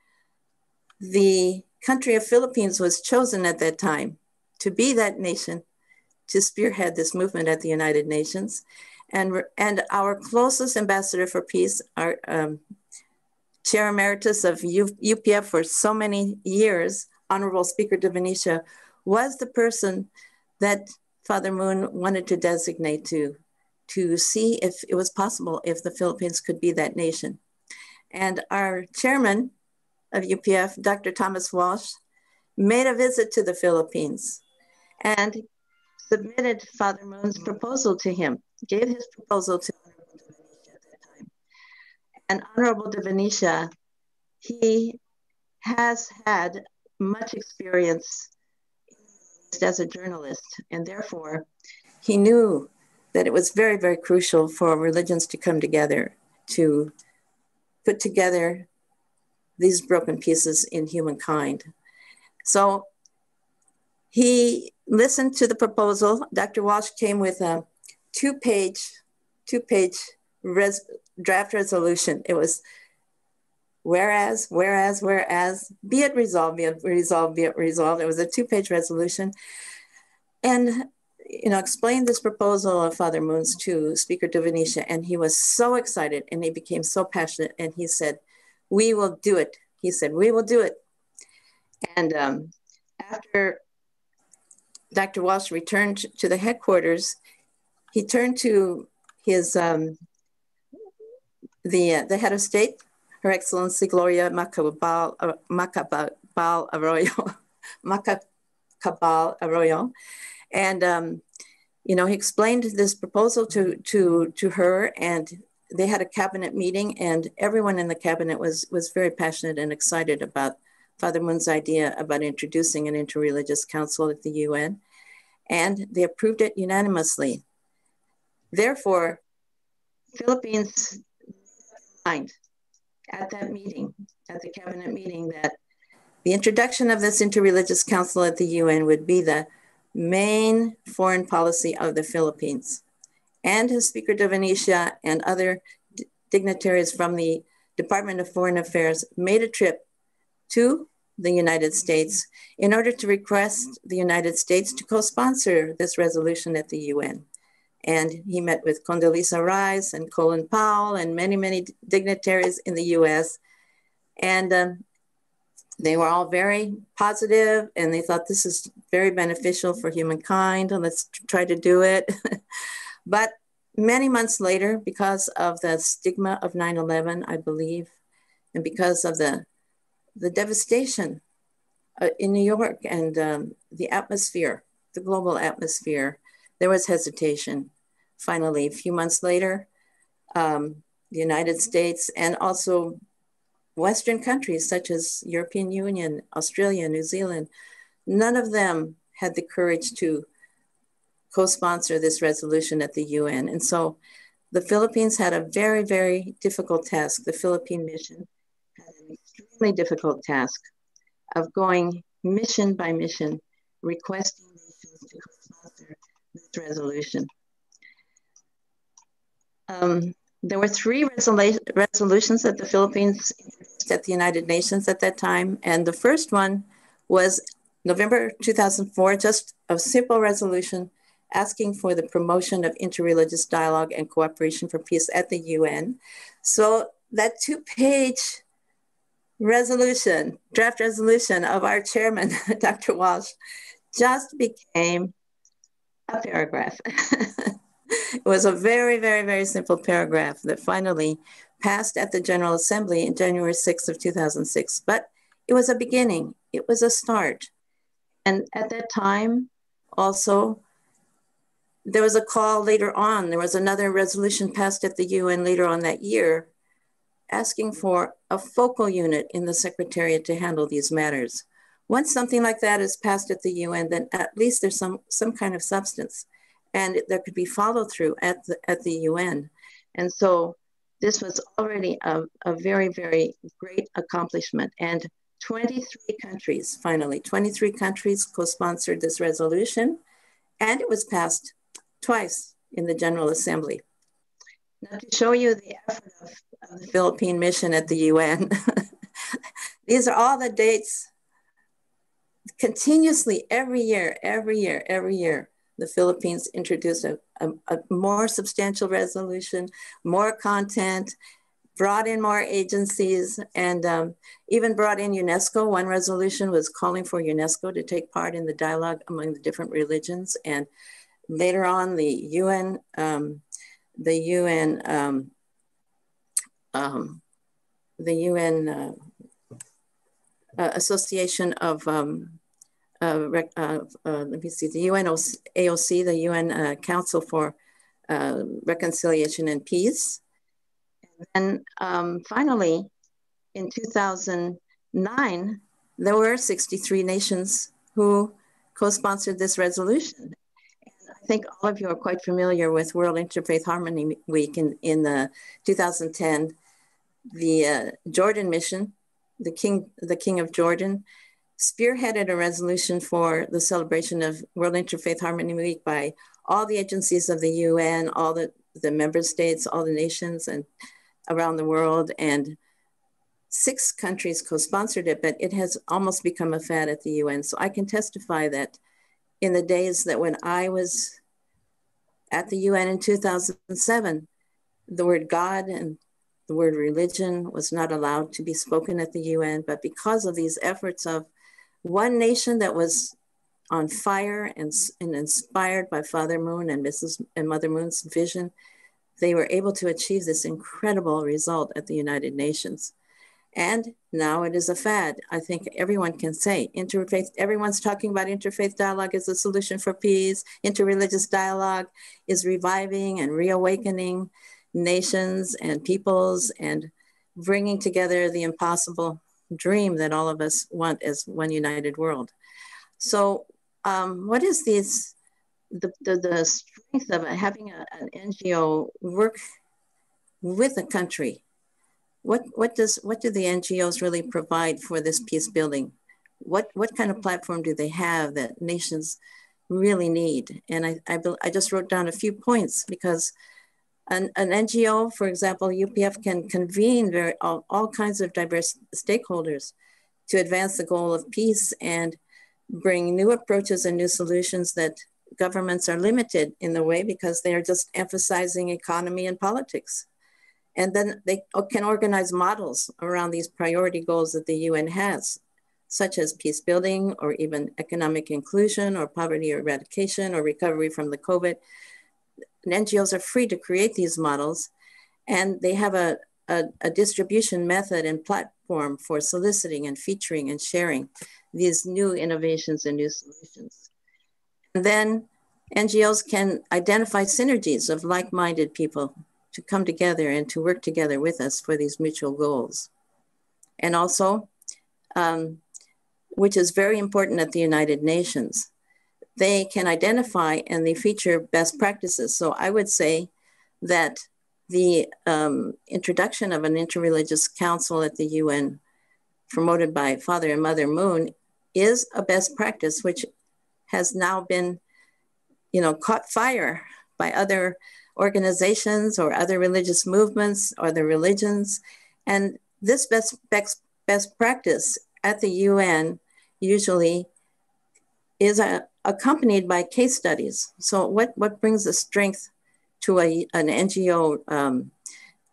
the country of Philippines was chosen at that time to be that nation to spearhead this movement at the United Nations. And, and our closest ambassador for peace, our um, chair emeritus of U, UPF for so many years, Honorable Speaker de Venecia, was the person that Father Moon wanted to designate to, to see if it was possible if the Philippines could be that nation. And our chairman of UPF, Dr. Thomas Walsh, made a visit to the Philippines and submitted Father Moon's mm-hmm. proposal to him, gave his proposal to Honorable de Venecia at that time. and Honorable de Venecia, he has had much experience as a journalist, and therefore he knew that it was very, very crucial for religions to come together to put together these broken pieces in humankind. So he listened to the proposal. Dr. Walsh came with a two-page, two-page res- draft resolution. It was whereas, whereas, whereas, be it resolved, be it resolved, be it resolved. It was a two-page resolution. And you know, explained this proposal of Father Moon's to Speaker de Venecia, and he was so excited and he became so passionate. And he said, We will do it. He said, We will do it. And um, after Dr. Walsh returned to the headquarters, he turned to his um, the uh, the head of state, Her Excellency Gloria Macabal uh, Macapagal Arroyo, Macabal Arroyo, and um, you know he explained this proposal to to to her, and they had a cabinet meeting, and everyone in the cabinet was was very passionate and excited about Father Moon's idea about introducing an interreligious council at the UN, and they approved it unanimously. Therefore, Philippines mind at that meeting, at the cabinet meeting, that the introduction of this interreligious council at the UN would be the main foreign policy of the Philippines. And his Speaker de Venecia and other dignitaries from the Department of Foreign Affairs made a trip to the United States in order to request the United States to co-sponsor this resolution at the UN. And he met with Condoleezza Rice and Colin Powell and many, many dignitaries in the US. And um, they were all very positive and they thought this is very beneficial for humankind and let's try to do it. but many months later, because of the stigma of 9 11, I believe, and because of the, the devastation uh, in New York and um, the atmosphere, the global atmosphere, there was hesitation finally, a few months later, um, the United States and also Western countries such as European Union, Australia, New Zealand, none of them had the courage to co-sponsor this resolution at the UN. And so the Philippines had a very, very difficult task. The Philippine mission extremely difficult task of going mission by mission, requesting nations to co-sponsor this resolution. Um, there were three resolu resolutions that the Philippines introduced at the United Nations at that time. And the first one was November 2004, just a simple resolution asking for the promotion of interreligious dialogue and cooperation for peace at the UN. So that two page resolution, draft resolution of our chairman, Dr. Walsh, just became a paragraph. it was a very, very, very simple paragraph that finally passed at the General Assembly in January 6th of 2006. But it was a beginning. it was a start. And at that time, also, there was a call later on. There was another resolution passed at the UN later on that year asking for a focal unit in the Secretariat to handle these matters. Once something like that is passed at the UN, then at least there's some, some kind of substance and there could be follow through at the, at the UN. And so this was already a, a very, very great accomplishment. And 23 countries, finally, 23 countries co-sponsored this resolution and it was passed twice in the General Assembly. Now to show you the effort of, of the Philippine mission at the UN, these are all the dates continuously every year, every year, every year, the Philippines introduced a, a, a, more substantial resolution, more content, brought in more agencies, and um, even brought in UNESCO. One resolution was calling for UNESCO to take part in the dialogue among the different religions. And later on, the UN, um, the UN, um, um the UN uh, uh, Association of um, uh, uh, uh, let me see, the UN AOC, the UN uh, Council for Reconciliation and Peace. And um, finally, in 2009, there were 63 nations who co-sponsored this resolution. Think all of you are quite familiar with World Interfaith Harmony Week in, in the 2010, the uh, Jordan mission, the King, the King of Jordan, spearheaded a resolution for the celebration of World Interfaith Harmony Week by all the agencies of the UN, all the, the member states, all the nations and around the world. And six countries co-sponsored it, but it has almost become a fad at the UN. So I can testify that in the days that when I was at the UN in 2007, the word God and the word religion was not allowed to be spoken at the UN, but because of these efforts of one nation that was on fire and, and inspired by Father Moon and Mrs. and Mother Moon's vision, they were able to achieve this incredible result at the United Nations. And now it is a fad. I think everyone can say interfaith, everyone's talking about interfaith dialogue as a solution for peace. Interreligious dialogue is reviving and reawakening nations and peoples and bringing together the impossible dream that all of us want as one united world. So, um, what is this, the, the, the strength of having a, an NGO work with a country? What, what, does, what do the NGOs really provide for this peace building? What, what kind of platform do they have that nations really need? And I, I, I just wrote down a few points because an, an NGO, for example, UPF can convene very, all, all kinds of diverse stakeholders to advance the goal of peace and bring new approaches and new solutions that governments are limited in the way because they are just emphasizing economy and politics. And then they can organize models around these priority goals that the UN has, such as peace building or even economic inclusion or poverty eradication or recovery from the COVID and NGOs are free to create these models, and they have a, a, a distribution method and platform for soliciting and featuring and sharing these new innovations and new solutions. And then NGOs can identify synergies of like-minded people to come together and to work together with us for these mutual goals. And also, um, which is very important at the United Nations, they can identify and they feature best practices. So I would say that the um, introduction of an interreligious council at the UN promoted by Father and Mother Moon is a best practice, which has now been, you know, caught fire by other organizations or other religious movements or the religions. And this best, best, best practice at the UN usually is a, accompanied by case studies. So what, what brings the strength to a, an NGO um,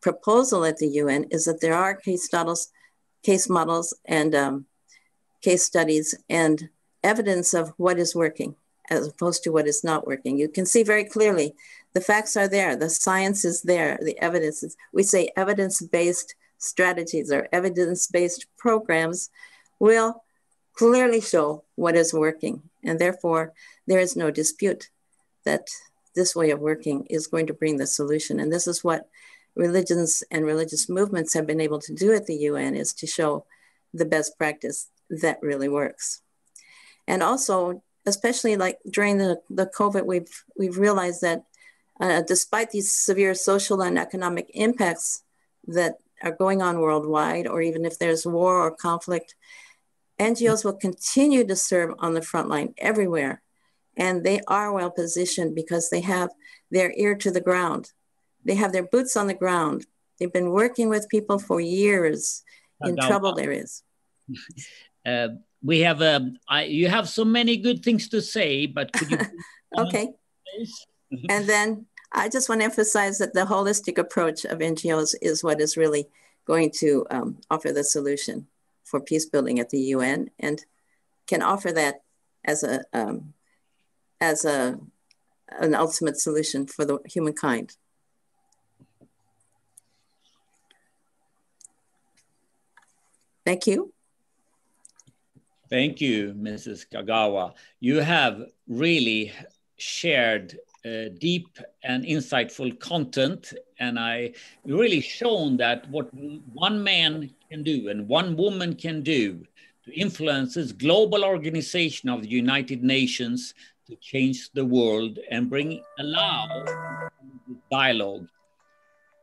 proposal at the UN is that there are case models, case models and um, case studies and evidence of what is working as opposed to what is not working. You can see very clearly the facts are there, the science is there, the evidence is, we say evidence-based strategies or evidence-based programs will clearly show what is working. And therefore, there is no dispute that this way of working is going to bring the solution. And this is what religions and religious movements have been able to do at the UN is to show the best practice that really works. And also, especially like during the, the COVID, we've, we've realized that uh, despite these severe social and economic impacts that are going on worldwide, or even if there's war or conflict, NGOs will continue to serve on the front line everywhere. And they are well positioned because they have their ear to the ground. They have their boots on the ground. They've been working with people for years in troubled areas. Uh, we have um, I, you have so many good things to say, but could you? okay. and then I just want to emphasize that the holistic approach of NGOs is what is really going to um, offer the solution for peace building at the UN, and can offer that as a um, as a an ultimate solution for the humankind. Thank you. Thank you, Mrs. Kagawa. You have really shared uh, deep and insightful content, and I really shown that what one man can do and one woman can do to influence this global organization of the United Nations to change the world and bring allow dialogue.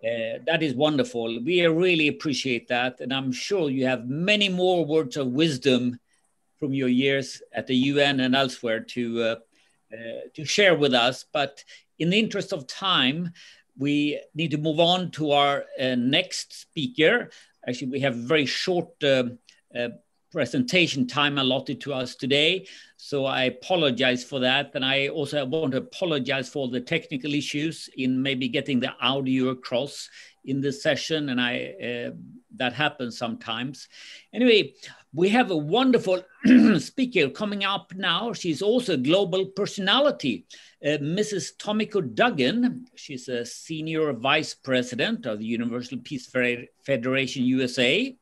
Uh, that is wonderful. We really appreciate that, and I'm sure you have many more words of wisdom from your years at the UN and elsewhere to uh, to share with us. But in the interest of time, we need to move on to our uh, next speaker. Actually, we have very short uh, presentation time allotted to us today. So I apologize for that. And I also want to apologize for the technical issues in maybe getting the audio across in this session. And I uh, that happens sometimes. Anyway, we have a wonderful speaker coming up now. She's also a global personality, uh, Mrs. Tomiko Duggan. She's a senior vice president of the Universal Peace Federation USA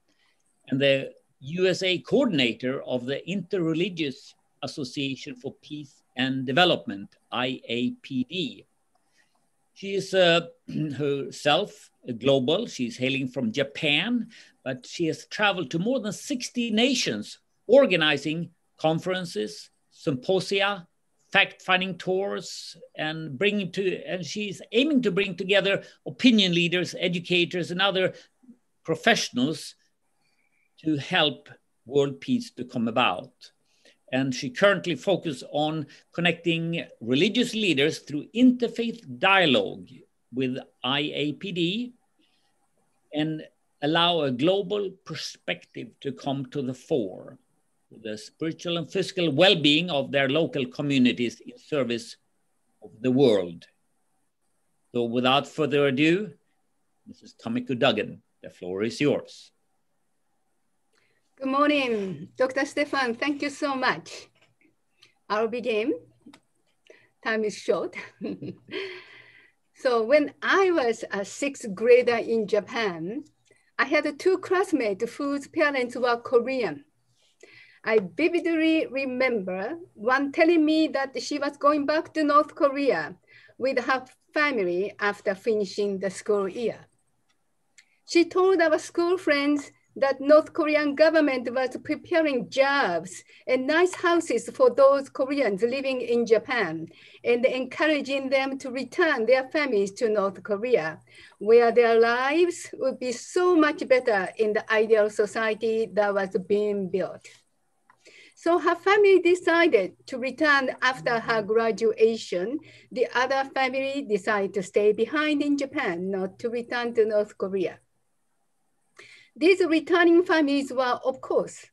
and the USA coordinator of the Interreligious Association for Peace and Development, IAPD. She is uh, herself global. She's hailing from Japan, but she has traveled to more than 60 nations, organizing conferences, symposia, fact-finding tours, and bringing to and she's aiming to bring together opinion leaders, educators, and other professionals to help world peace to come about. And she currently focuses on connecting religious leaders through interfaith dialogue with IAPD and allow a global perspective to come to the fore, the spiritual and physical well being of their local communities in service of the world. So, without further ado, Mrs. Tomiko Duggan, the floor is yours. Good morning, Dr. Staffan. Thank you so much. I'll begin. Time is short. So when I was a sixth grader in Japan, I had two classmates whose parents were Korean. I vividly remember one telling me that she was going back to North Korea with her family after finishing the school year. She told our school friends that North Korean government was preparing jobs and nice houses for those Koreans living in Japan and encouraging them to return their families to North Korea, where their lives would be so much better in the ideal society that was being built. So her family decided to return after her graduation. The other family decided to stay behind in Japan, not to return to North Korea. These returning families were, of course,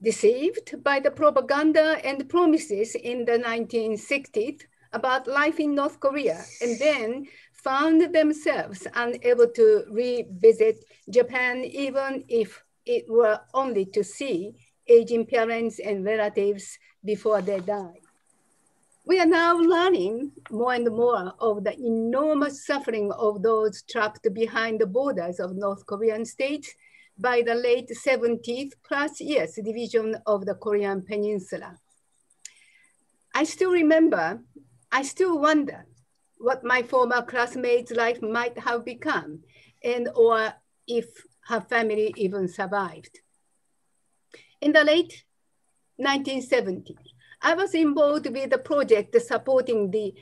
deceived by the propaganda and promises in the 1960s about life in North Korea, and then found themselves unable to revisit Japan, even if it were only to see aging parents and relatives before they died. We are now learning more and more of the enormous suffering of those trapped behind the borders of North Korean states by the late 70th plus years division of the Korean Peninsula. I still remember, I still wonder what my former classmate's life might have become and or if her family even survived. In the late 1970s, I was involved with a project supporting the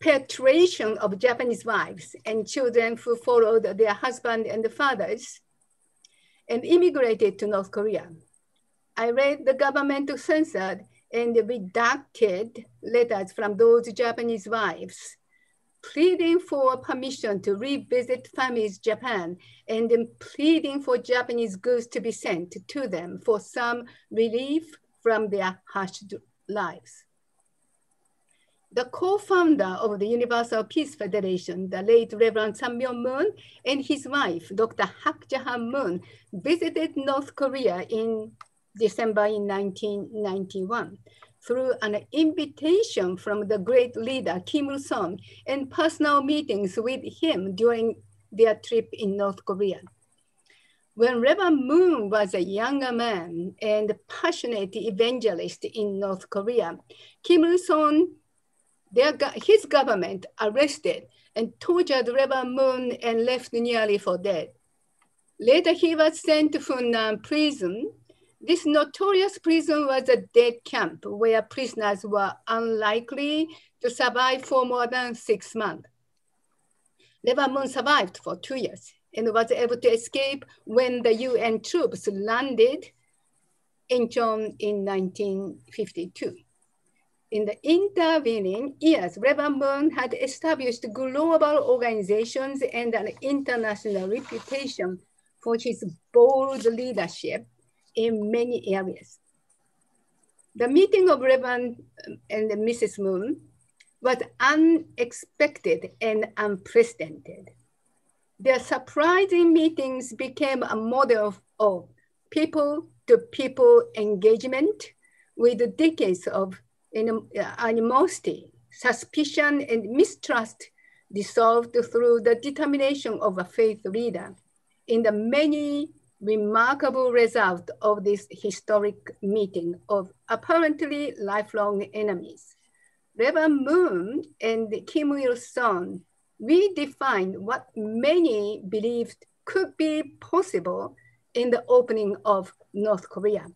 repatriation of Japanese wives and children who followed their husband and fathers and immigrated to North Korea. I read the government censored and redacted letters from those Japanese wives pleading for permission to revisit families in Japan and pleading for Japanese goods to be sent to them for some relief from their harsh lives. The co-founder of the Universal Peace Federation, the late Reverend Sam Moon, and his wife, Dr. Hak Ja Han Moon, visited North Korea in December in 1991 through an invitation from the great leader Kim Il-sung and personal meetings with him during their trip in North Korea. When Reverend Moon was a younger man and passionate evangelist in North Korea, Kim Il-sung, his government arrested and tortured Reverend Moon and left nearly for dead. Later, he was sent to Hungnam prison. This notorious prison was a dead camp where prisoners were unlikely to survive for more than six months. Reverend Moon survived for two years and was able to escape when the UN troops landed in Chon in 1952. In the intervening years, Reverend Moon had established global organizations and an international reputation for his bold leadership in many areas. The meeting of Reverend um, and Mrs. Moon was unexpected and unprecedented. Their surprising meetings became a model of people-to-people engagement with decades of uh, animosity, suspicion, and mistrust dissolved through the determination of a faith leader in the many remarkable results of this historic meeting of apparently lifelong enemies. Reverend Moon and Kim Il-sung redefined what many believed could be possible in the opening of North Korea.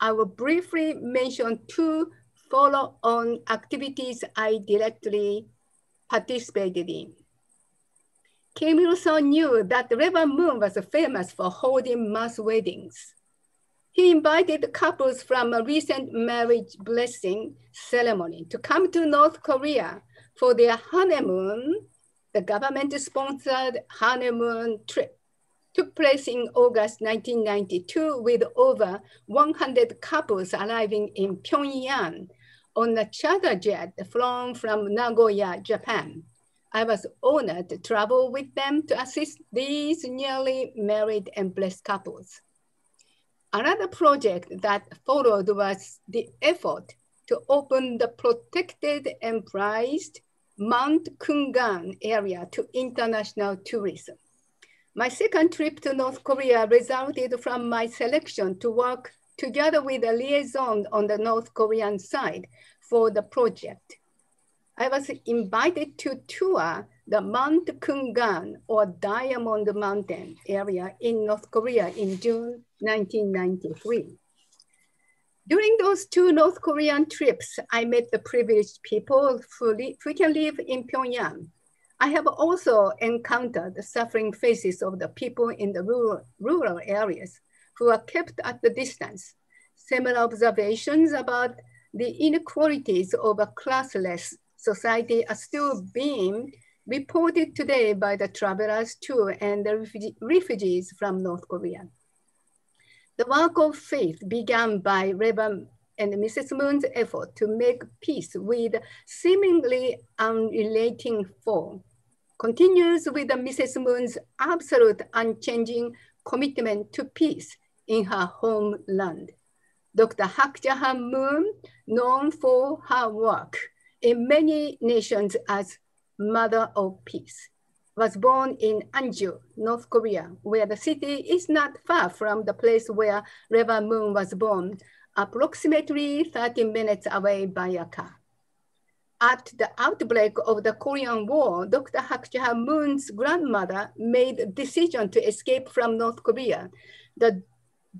I will briefly mention two follow-on activities I directly participated in. Kim Il-sung knew that the Reverend Moon was famous for holding mass weddings. He invited couples from a recent marriage blessing ceremony to come to North Korea for their honeymoon the government-sponsored honeymoon trip took place in August 1992 with over 100 couples arriving in Pyongyang on a charter jet flown from Nagoya, Japan. I was honored to travel with them to assist these newly married and blessed couples. Another project that followed was the effort to open the protected and prized Mount Kumgang area to international tourism. My second trip to North Korea resulted from my selection to work together with a liaison on the North Korean side for the project. I was invited to tour the Mount Kumgang or Diamond Mountain area in North Korea in June 1993. During those two North Korean trips, I met the privileged people who, who can live in Pyongyang. I have also encountered the suffering faces of the people in the rural, rural areas who are kept at the distance. Similar observations about the inequalities of a classless society are still being reported today by the travelers too and the refugees from North Korea. The work of faith began by Reverend and Mrs. Moon's effort to make peace with seemingly unrelating foe continues with Mrs. Moon's absolute unchanging commitment to peace in her homeland. Dr. Hak Ja Han Moon, known for her work in many nations as Mother of Peace, was born in Anju, North Korea, where the city is not far from the place where Reva Moon was born, approximately 30 minutes away by a car. At the outbreak of the Korean War, Dr. Hak Moon's grandmother made a decision to escape from North Korea. The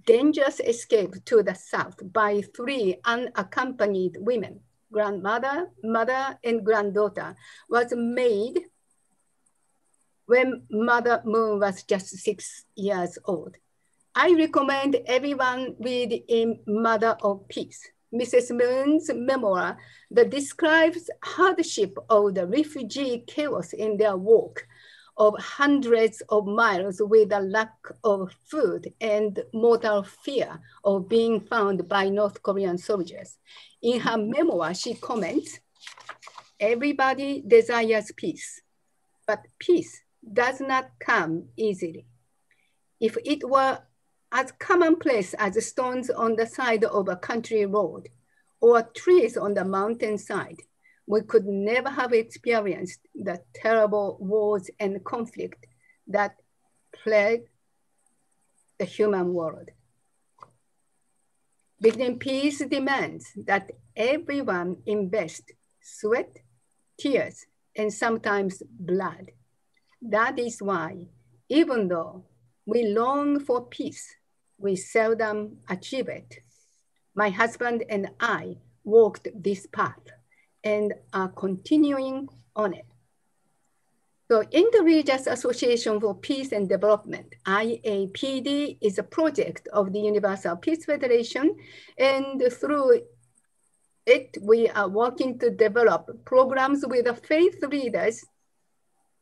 dangerous escape to the south by three unaccompanied women, grandmother, mother, and granddaughter, was made when Mother Moon was just six years old. I recommend everyone read in Mother of Peace, Mrs. Moon's memoir that describes hardship of the refugee chaos in their walk of hundreds of miles with a lack of food and mortal fear of being found by North Korean soldiers. In her memoir, she comments, everybody desires peace, but peace does not come easily. If it were as commonplace as stones on the side of a country road or trees on the mountainside, we could never have experienced the terrible wars and conflict that plague the human world. Building peace demands that everyone invest sweat, tears, and sometimes blood that is why, even though we long for peace, we seldom achieve it. My husband and I walked this path and are continuing on it. So Interreligious Association for Peace and Development, IAPD, is a project of the Universal Peace Federation. And through it, we are working to develop programs with faith leaders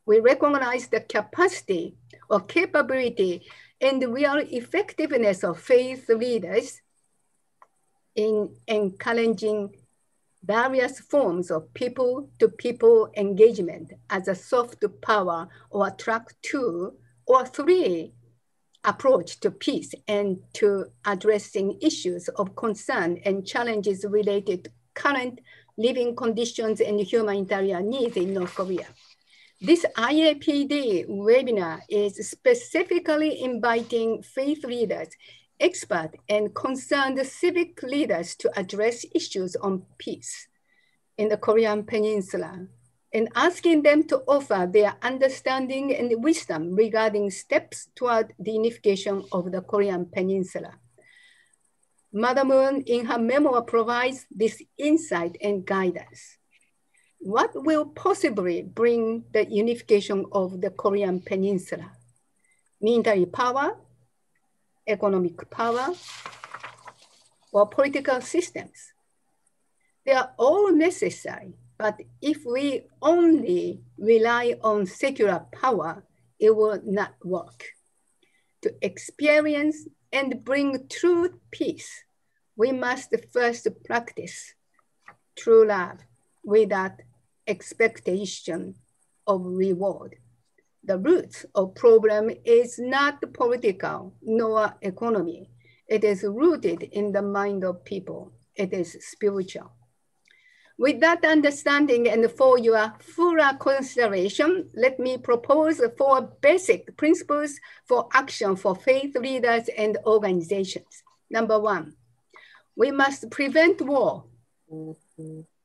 we recognize the capacity or capability and real effectiveness of faith leaders in encouraging various forms of people-to-people -people engagement as a soft power or track two or three approach to peace and to addressing issues of concern and challenges related to current living conditions and humanitarian needs in North Korea. This IAPD webinar is specifically inviting faith leaders, experts, and concerned civic leaders to address issues on peace in the Korean Peninsula and asking them to offer their understanding and wisdom regarding steps toward the unification of the Korean Peninsula. Mother Moon in her memoir provides this insight and guidance what will possibly bring the unification of the Korean Peninsula? Military power, economic power, or political systems? They are all necessary, but if we only rely on secular power, it will not work. To experience and bring true peace, we must first practice true love without expectation of reward. The root of problem is not political nor economy. It is rooted in the mind of people. It is spiritual. With that understanding and for your fuller consideration, let me propose four basic principles for action for faith leaders and organizations. Number one, we must prevent war.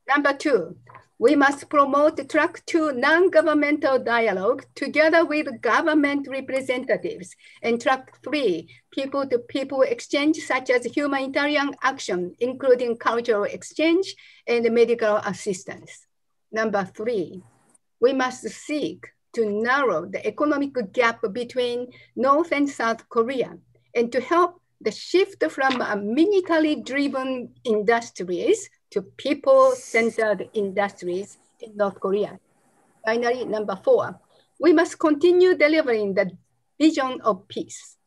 Number two, we must promote track two non-governmental dialogue together with government representatives. And track three, people-to-people -people exchange such as humanitarian action, including cultural exchange and medical assistance. Number three, we must seek to narrow the economic gap between North and South Korea and to help the shift from a military driven industries to people-centered industries in North Korea. Finally, number four, we must continue delivering the vision of peace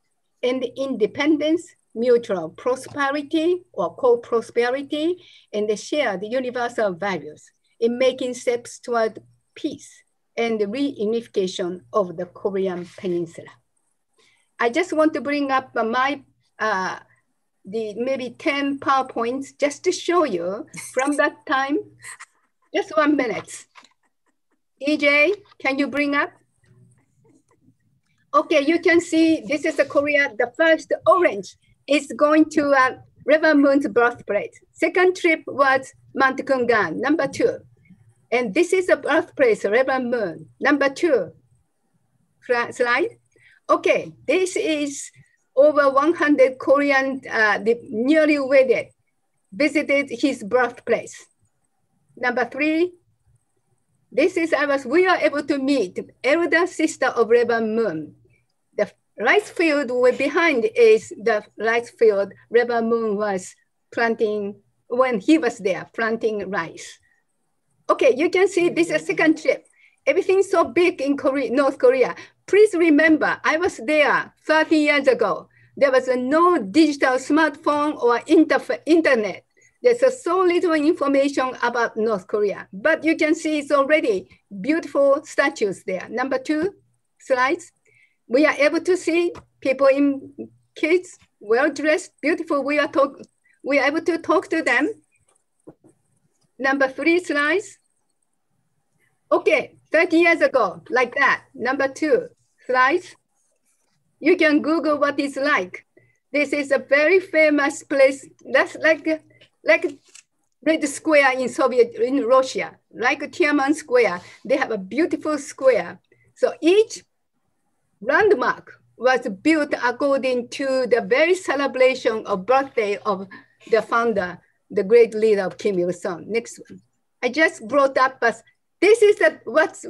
and independence, mutual prosperity or co-prosperity, and the shared universal values in making steps toward peace and the reunification of the Korean Peninsula. I just want to bring up my uh, the maybe 10 PowerPoints just to show you from that time, just one minute. EJ, can you bring up? Okay, you can see this is the Korea. The first orange is going to uh, River Moon's birthplace. Second trip was Mount Kumgang, number two. And this is the birthplace, River Moon, number two. Slide. Okay, this is over 100 Korean, uh, newly wedded, visited his birthplace. Number three, this is I was, we are able to meet elder sister of River Moon. The rice field behind is the rice field River Moon was planting when he was there, planting rice. Okay, you can see this is a second trip. Everything's so big in Korea, North Korea. Please remember, I was there 30 years ago. There was no digital smartphone or internet. There's so little information about North Korea, but you can see it's already beautiful statues there. Number two slides. We are able to see people in kids, well-dressed, beautiful. We are talk, we are able to talk to them. Number three slides. Okay, 30 years ago, like that. Number two slides. You can Google what it's like. This is a very famous place. That's like like Red Square in Soviet, in Russia, like Tiananmen Square, they have a beautiful square. So each landmark was built according to the very celebration of birthday of the founder, the great leader of Kim Il-sung. Next one. I just brought up, but this is the, what's,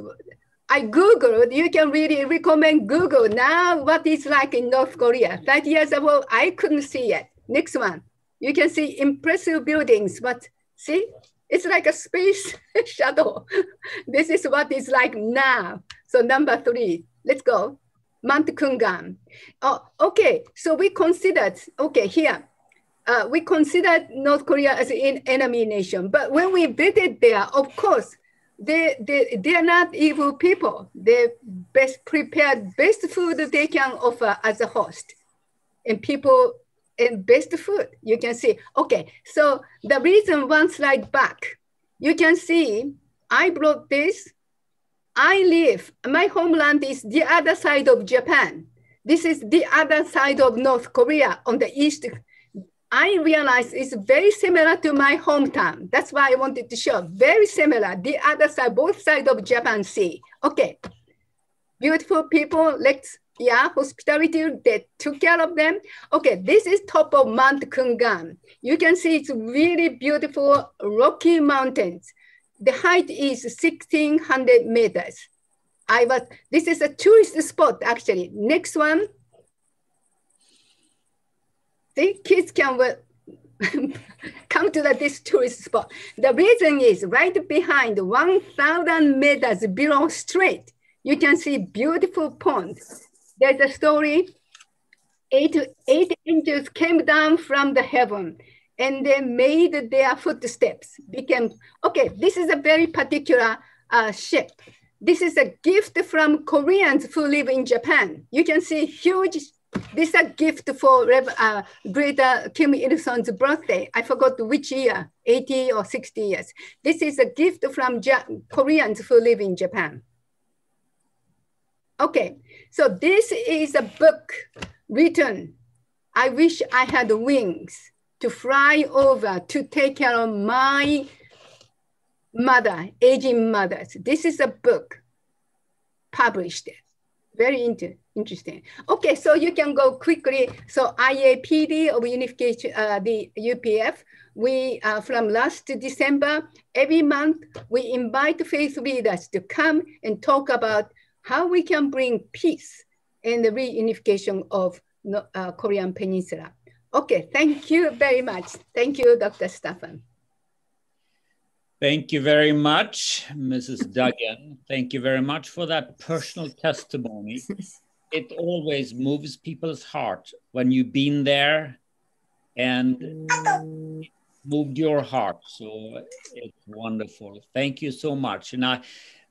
I Googled, you can really recommend Google now what it's like in North Korea. 30 years ago, I couldn't see it. Next one. You can see impressive buildings, but see, it's like a space shuttle. this is what it's like now. So number three, let's go. Mount Kumgang. Oh, okay, so we considered, okay, here, uh, we considered North Korea as an enemy nation, but when we visited there, of course, they, they, they are not evil people. They best prepared best food they can offer as a host. And people and best food. You can see, okay, so the reason one slide back, you can see I brought this. I live, my homeland is the other side of Japan. This is the other side of North Korea on the east. I realize it's very similar to my hometown. That's why I wanted to show, very similar, the other side, both sides of Japan Sea. Okay, beautiful people, let's yeah, hospitality, they took care of them. Okay, this is top of Mount Kumgang. You can see it's really beautiful rocky mountains. The height is 1600 meters. I was, this is a tourist spot actually. Next one. See, kids can come to the, this tourist spot. The reason is right behind 1000 meters below straight, you can see beautiful pond there's a story, eight, eight angels came down from the heaven and they made their footsteps became, okay, this is a very particular uh, ship. This is a gift from Koreans who live in Japan. You can see huge, this is a gift for uh, greater Kim Il-sung's birthday. I forgot which year, 80 or 60 years. This is a gift from ja Koreans who live in Japan. Okay, so this is a book written. I wish I had wings to fly over to take care of my mother, aging mothers. This is a book published. Very inter interesting. Okay, so you can go quickly. So IAPD of unification, uh, the UPF, we, uh, from last December, every month, we invite faith leaders to come and talk about how we can bring peace and the reunification of uh, Korean Peninsula. Okay, thank you very much. Thank you, Dr. Staffan. Thank you very much, Mrs. Duggan. Thank you very much for that personal testimony. It always moves people's heart when you've been there and moved your heart. So it's wonderful. Thank you so much. And I,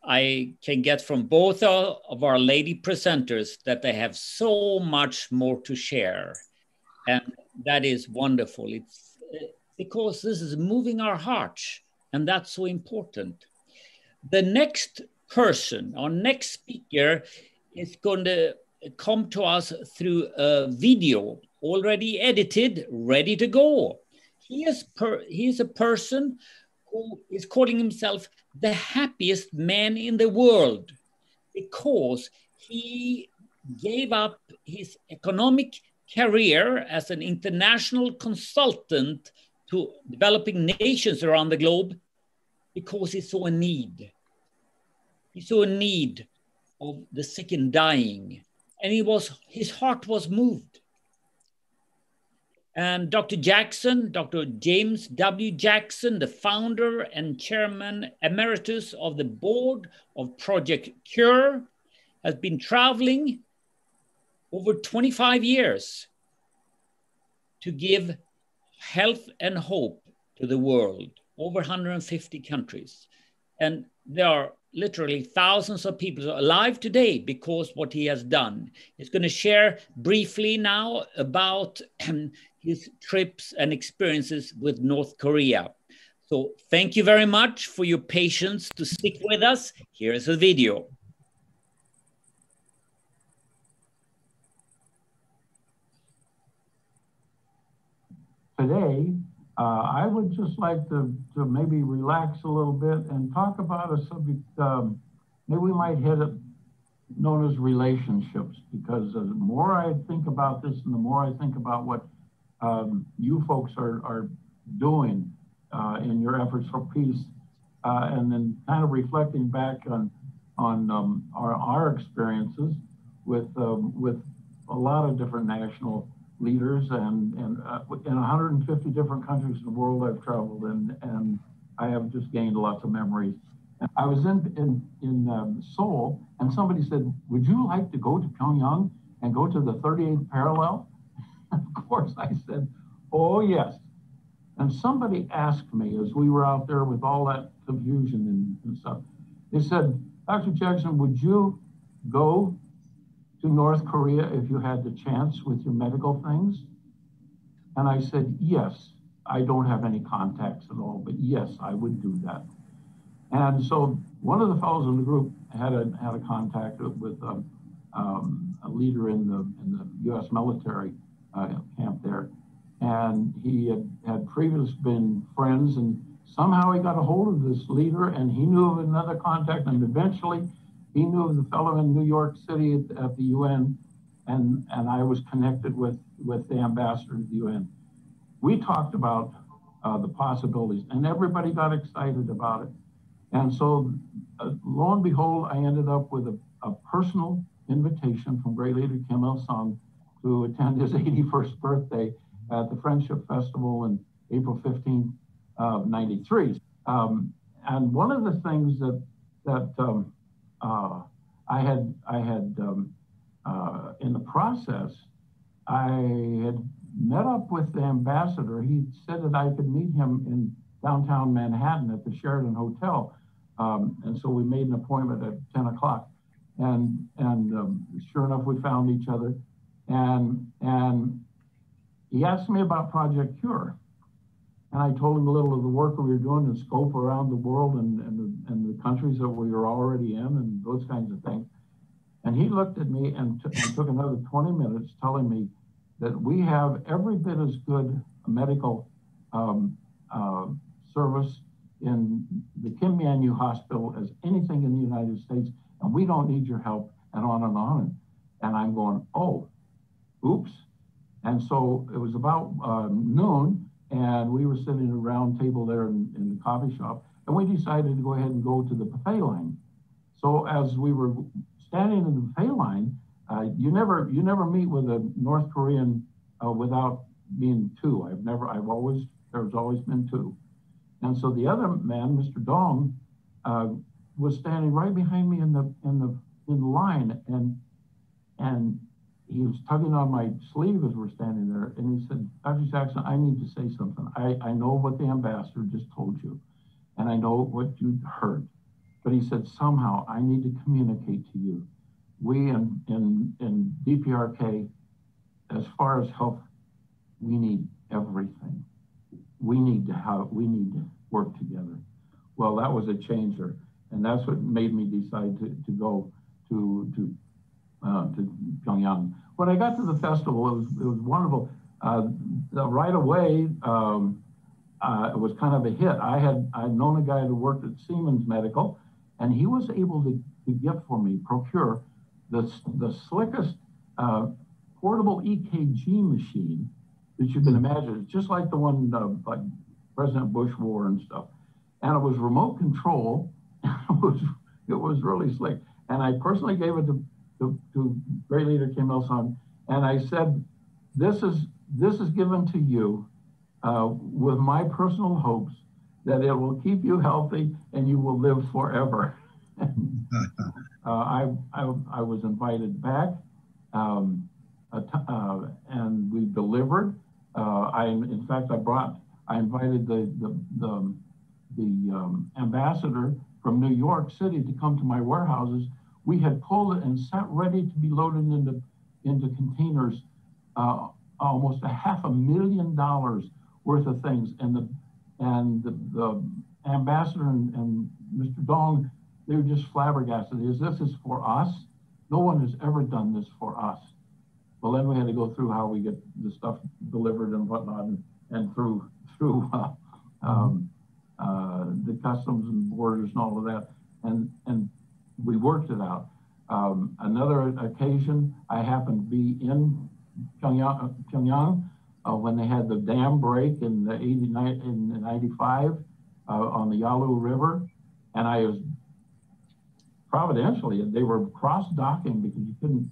I can get from both of our lady presenters that they have so much more to share. And that is wonderful. It's eh, because this is moving our hearts, and that's so important. The next person, our next speaker, is going to come to us through a video already edited, ready to go. He is, per, he is a person who is calling himself the happiest man in the world because he gave up his economic career as an international consultant to developing nations around the globe because he saw a need. He saw a need of the sick and dying, and he was his heart was moved. And Dr. Jackson, Dr. James W. Jackson, the founder and chairman emeritus of the board of Project Cure, has been traveling over 25 years to give health and hope to the world, over 150 countries. And there are literally thousands of people alive today because what he has done. He's going to share briefly now about his trips and experiences with North Korea. So thank you very much for your patience to stick with us. Here is a video. Today, uh, I would just like to, to maybe relax a little bit and talk about a subject, um, maybe we might hit it known as relationships, because the more I think about this and the more I think about what um, you folks are, are doing uh, in your efforts for peace, uh, and then kind of reflecting back on on um, our, our experiences with um, with a lot of different national leaders and and uh, in 150 different countries in the world I've traveled in, and I have just gained lots of memories. I was in in in um, Seoul, and somebody said, "Would you like to go to Pyongyang and go to the 38th parallel?" of course, I said, Oh, yes. And somebody asked me as we were out there with all that confusion and, and stuff, they said, Dr. Jackson, would you go to North Korea if you had the chance with your medical things? And I said, Yes. I don't have any contacts at all, but yes, I would do that. And so one of the fellows in the group had a had a contact with um, um, a leader in the in the U.S. military, uh, camp there. And he had, had previously been friends, and somehow he got a hold of this leader, and he knew of another contact, and eventually he knew the fellow in New York City at, at the UN, and, and I was connected with, with the ambassador to the UN. We talked about uh, the possibilities, and everybody got excited about it. And so, uh, lo and behold, I ended up with a, a personal invitation from Great Leader Kim Il sung to attend his 81st birthday at the Friendship Festival in April 15, uh, 93. Um, and one of the things that that um, uh, I had I had um, uh, in the process, I had met up with the ambassador. He said that I could meet him in downtown Manhattan at the Sheraton Hotel, um, and so we made an appointment at 10 o'clock. And and um, sure enough, we found each other and and he asked me about Project Cure. And I told him a little of the work we were doing, the scope around the world and, and, the, and the countries that we were already in and those kinds of things. And he looked at me and, t- and took another 20 minutes telling me that we have every bit as good medical um, uh, service in the Kim Man Yu Hospital as anything in the United States, and we don't need your help, and on and on. And I'm going, oh, oops. And so it was about uh, noon, and we were sitting at a round table there in, in the coffee shop, and we decided to go ahead and go to the buffet line. So as we were standing in the buffet line, uh, you never you never meet with a North Korean uh, without being two. I've never I've always there's always been two, and so the other man, Mr. Dong, uh, was standing right behind me in the in the in the line, and and he was tugging on my sleeve as we're standing there, and he said, Dr. Jackson, I need to say something. I, I know what the ambassador just told you, and I know what you heard. But he said, somehow I need to communicate to you. We in, in, in DPRK, as far as health, we need everything. We need to have, we need to work together. Well, that was a changer. And that's what made me decide to, to go to, to uh, to Pyongyang. When I got to the festival, it was, it was wonderful. Uh, right away, um, uh, it was kind of a hit. I had I'd known a guy who worked at Siemens Medical, and he was able to, to get for me, procure the, the slickest uh, portable EKG machine that you can mm-hmm. imagine. It's just like the one uh, like President Bush wore and stuff. And it was remote control. it was it was really slick. And I personally gave it to, to, to great leader Kim Il Sung, and I said, "This is this is given to you uh, with my personal hopes that it will keep you healthy and you will live forever." uh, I, I I was invited back. Um, uh, and we delivered. Uh, I, in fact, I brought, I invited the the the, the um, ambassador from New York City to come to my warehouses. We had pulled it and set ready to be loaded into into containers, uh, almost a half a million dollars worth of things, and the and the, the ambassador and, and Mr. Dong, they were just flabbergasted. Is this is for us? No one has ever done this for us. Well, then we had to go through how we get the stuff delivered and whatnot, and, and through through uh, um, uh, the customs and borders and all of that, and and we worked it out. Um, another occasion, I happened to be in Pyongyang, Pyongyang uh, when they had the dam break in the 89 in 95 uh, on the Yalu River, and I was providentially they were cross docking because you couldn't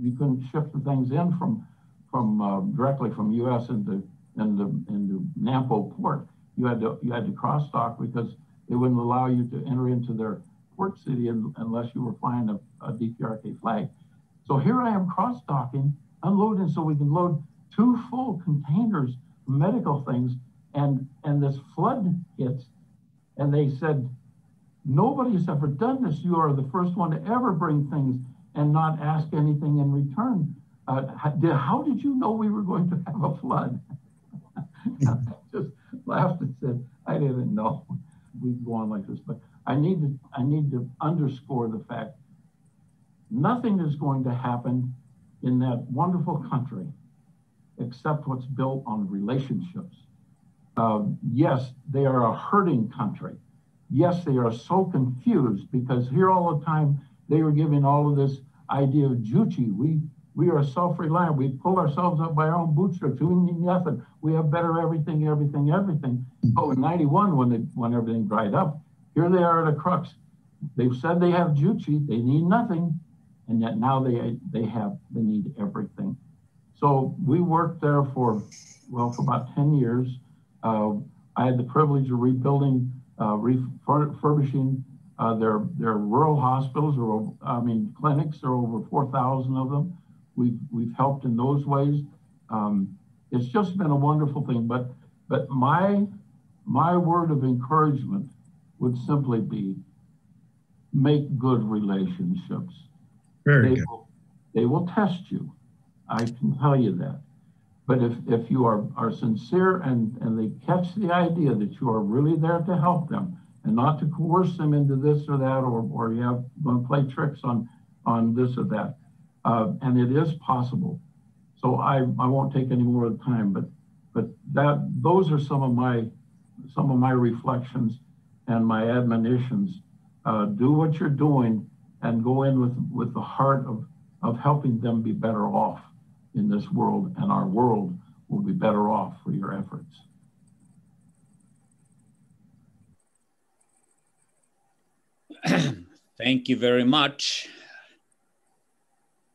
you couldn't ship the things in from from uh, directly from U.S. into into into Nampo port. You had to you had to cross dock because they wouldn't allow you to enter into their port city in, unless you were flying a, a DPRK flag. So here I am cross docking, unloading so we can load two full containers of medical things, and and this flood hits, and they said nobody's ever done this. You are the first one to ever bring things and not ask anything in return. Uh, how did you know we were going to have a flood? I just laughed and said, I didn't know. We go on like this, but I need to I need to underscore the fact nothing is going to happen in that wonderful country except what's built on relationships. Uh, yes, they are a hurting country. Yes, they are so confused because here all the time they were giving all of this idea of juche. We we are self-reliant. We pull ourselves up by our own bootstraps. We need nothing. We have better everything, everything, everything. But in 91, when, they, when everything dried up, here they are at a crux. They've said they have juche. They need nothing. And yet now they, they have, they need everything. So we worked there for, well, for about 10 years. Uh, I had the privilege of rebuilding, uh, refurbishing uh, their, their rural hospitals, or I mean, clinics, there are over 4,000 of them. We've, we've helped in those ways. Um, it's just been a wonderful thing. But, but my, my word of encouragement would simply be make good relationships. Very they good. Will, they will test you. I can tell you that. But if, if you are, are sincere and, and they catch the idea that you are really there to help them, and not to coerce them into this or that, or, or you have going to play tricks on, on this or that. Uh, and it is possible. So I, I won't take any more of the time, but, but that, those are some of my, some of my reflections and my admonitions. Uh, do what you're doing and go in with, with the heart of, of helping them be better off in this world, and our world will be better off for your efforts. Thank you very much.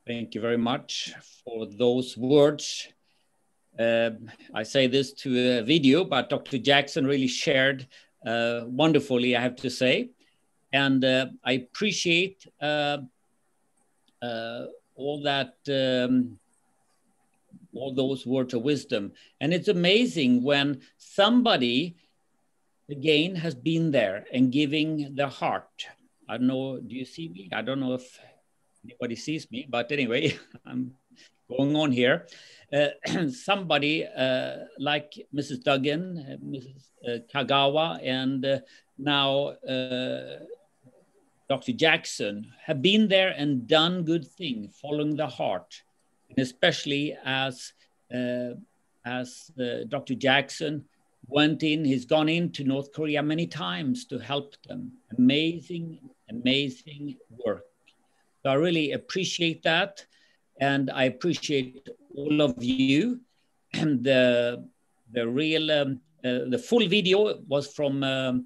Thank you very much for those words. Uh, I say this to a video, but Dr. Jackson really shared uh, wonderfully, I have to say. And uh, I appreciate uh, uh, all that, um, all those words of wisdom. And it's amazing when somebody, again, has been there and giving their heart I don't know. Do you see me? I don't know if anybody sees me, but anyway, I'm going on here. Uh, somebody uh, like Mrs. Duggan, uh, Mrs. Uh, Kagawa, and uh, now Dr. Jackson have been there and done good things, following the heart, and especially as as Dr. Jackson went in, he's gone into North Korea many times to help them. Amazing, amazing work. So I really appreciate that, and I appreciate all of you. And the the real um, uh, the full video was from. Um,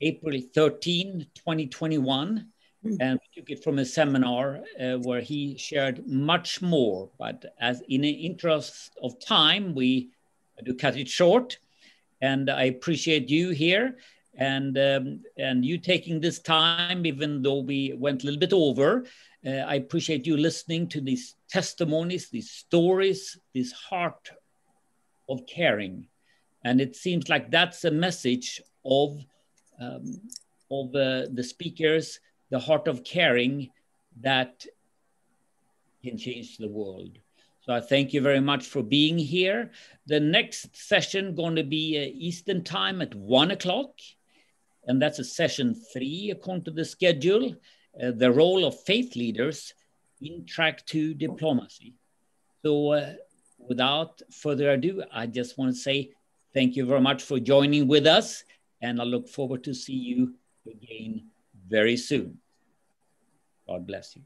April 13, 2021. Mm. And we took it from a seminar uh, where he shared much more. But as in the interest of time, we do cut it short. And I appreciate you here and um, and you taking this time, even though we went a little bit over. Uh, I appreciate you listening to these testimonies, these stories, this heart of caring, and it seems like that's a message of um, of uh, the speakers, the heart of caring that can change the world. So I thank you very much for being here. The next session going to be uh, Eastern time at one o'clock. And that's a session three according to the schedule, uh, the role of faith leaders in track two diplomacy. So uh, without further ado, I just want to say thank you very much for joining with us and I look forward to see you again very soon. God bless you.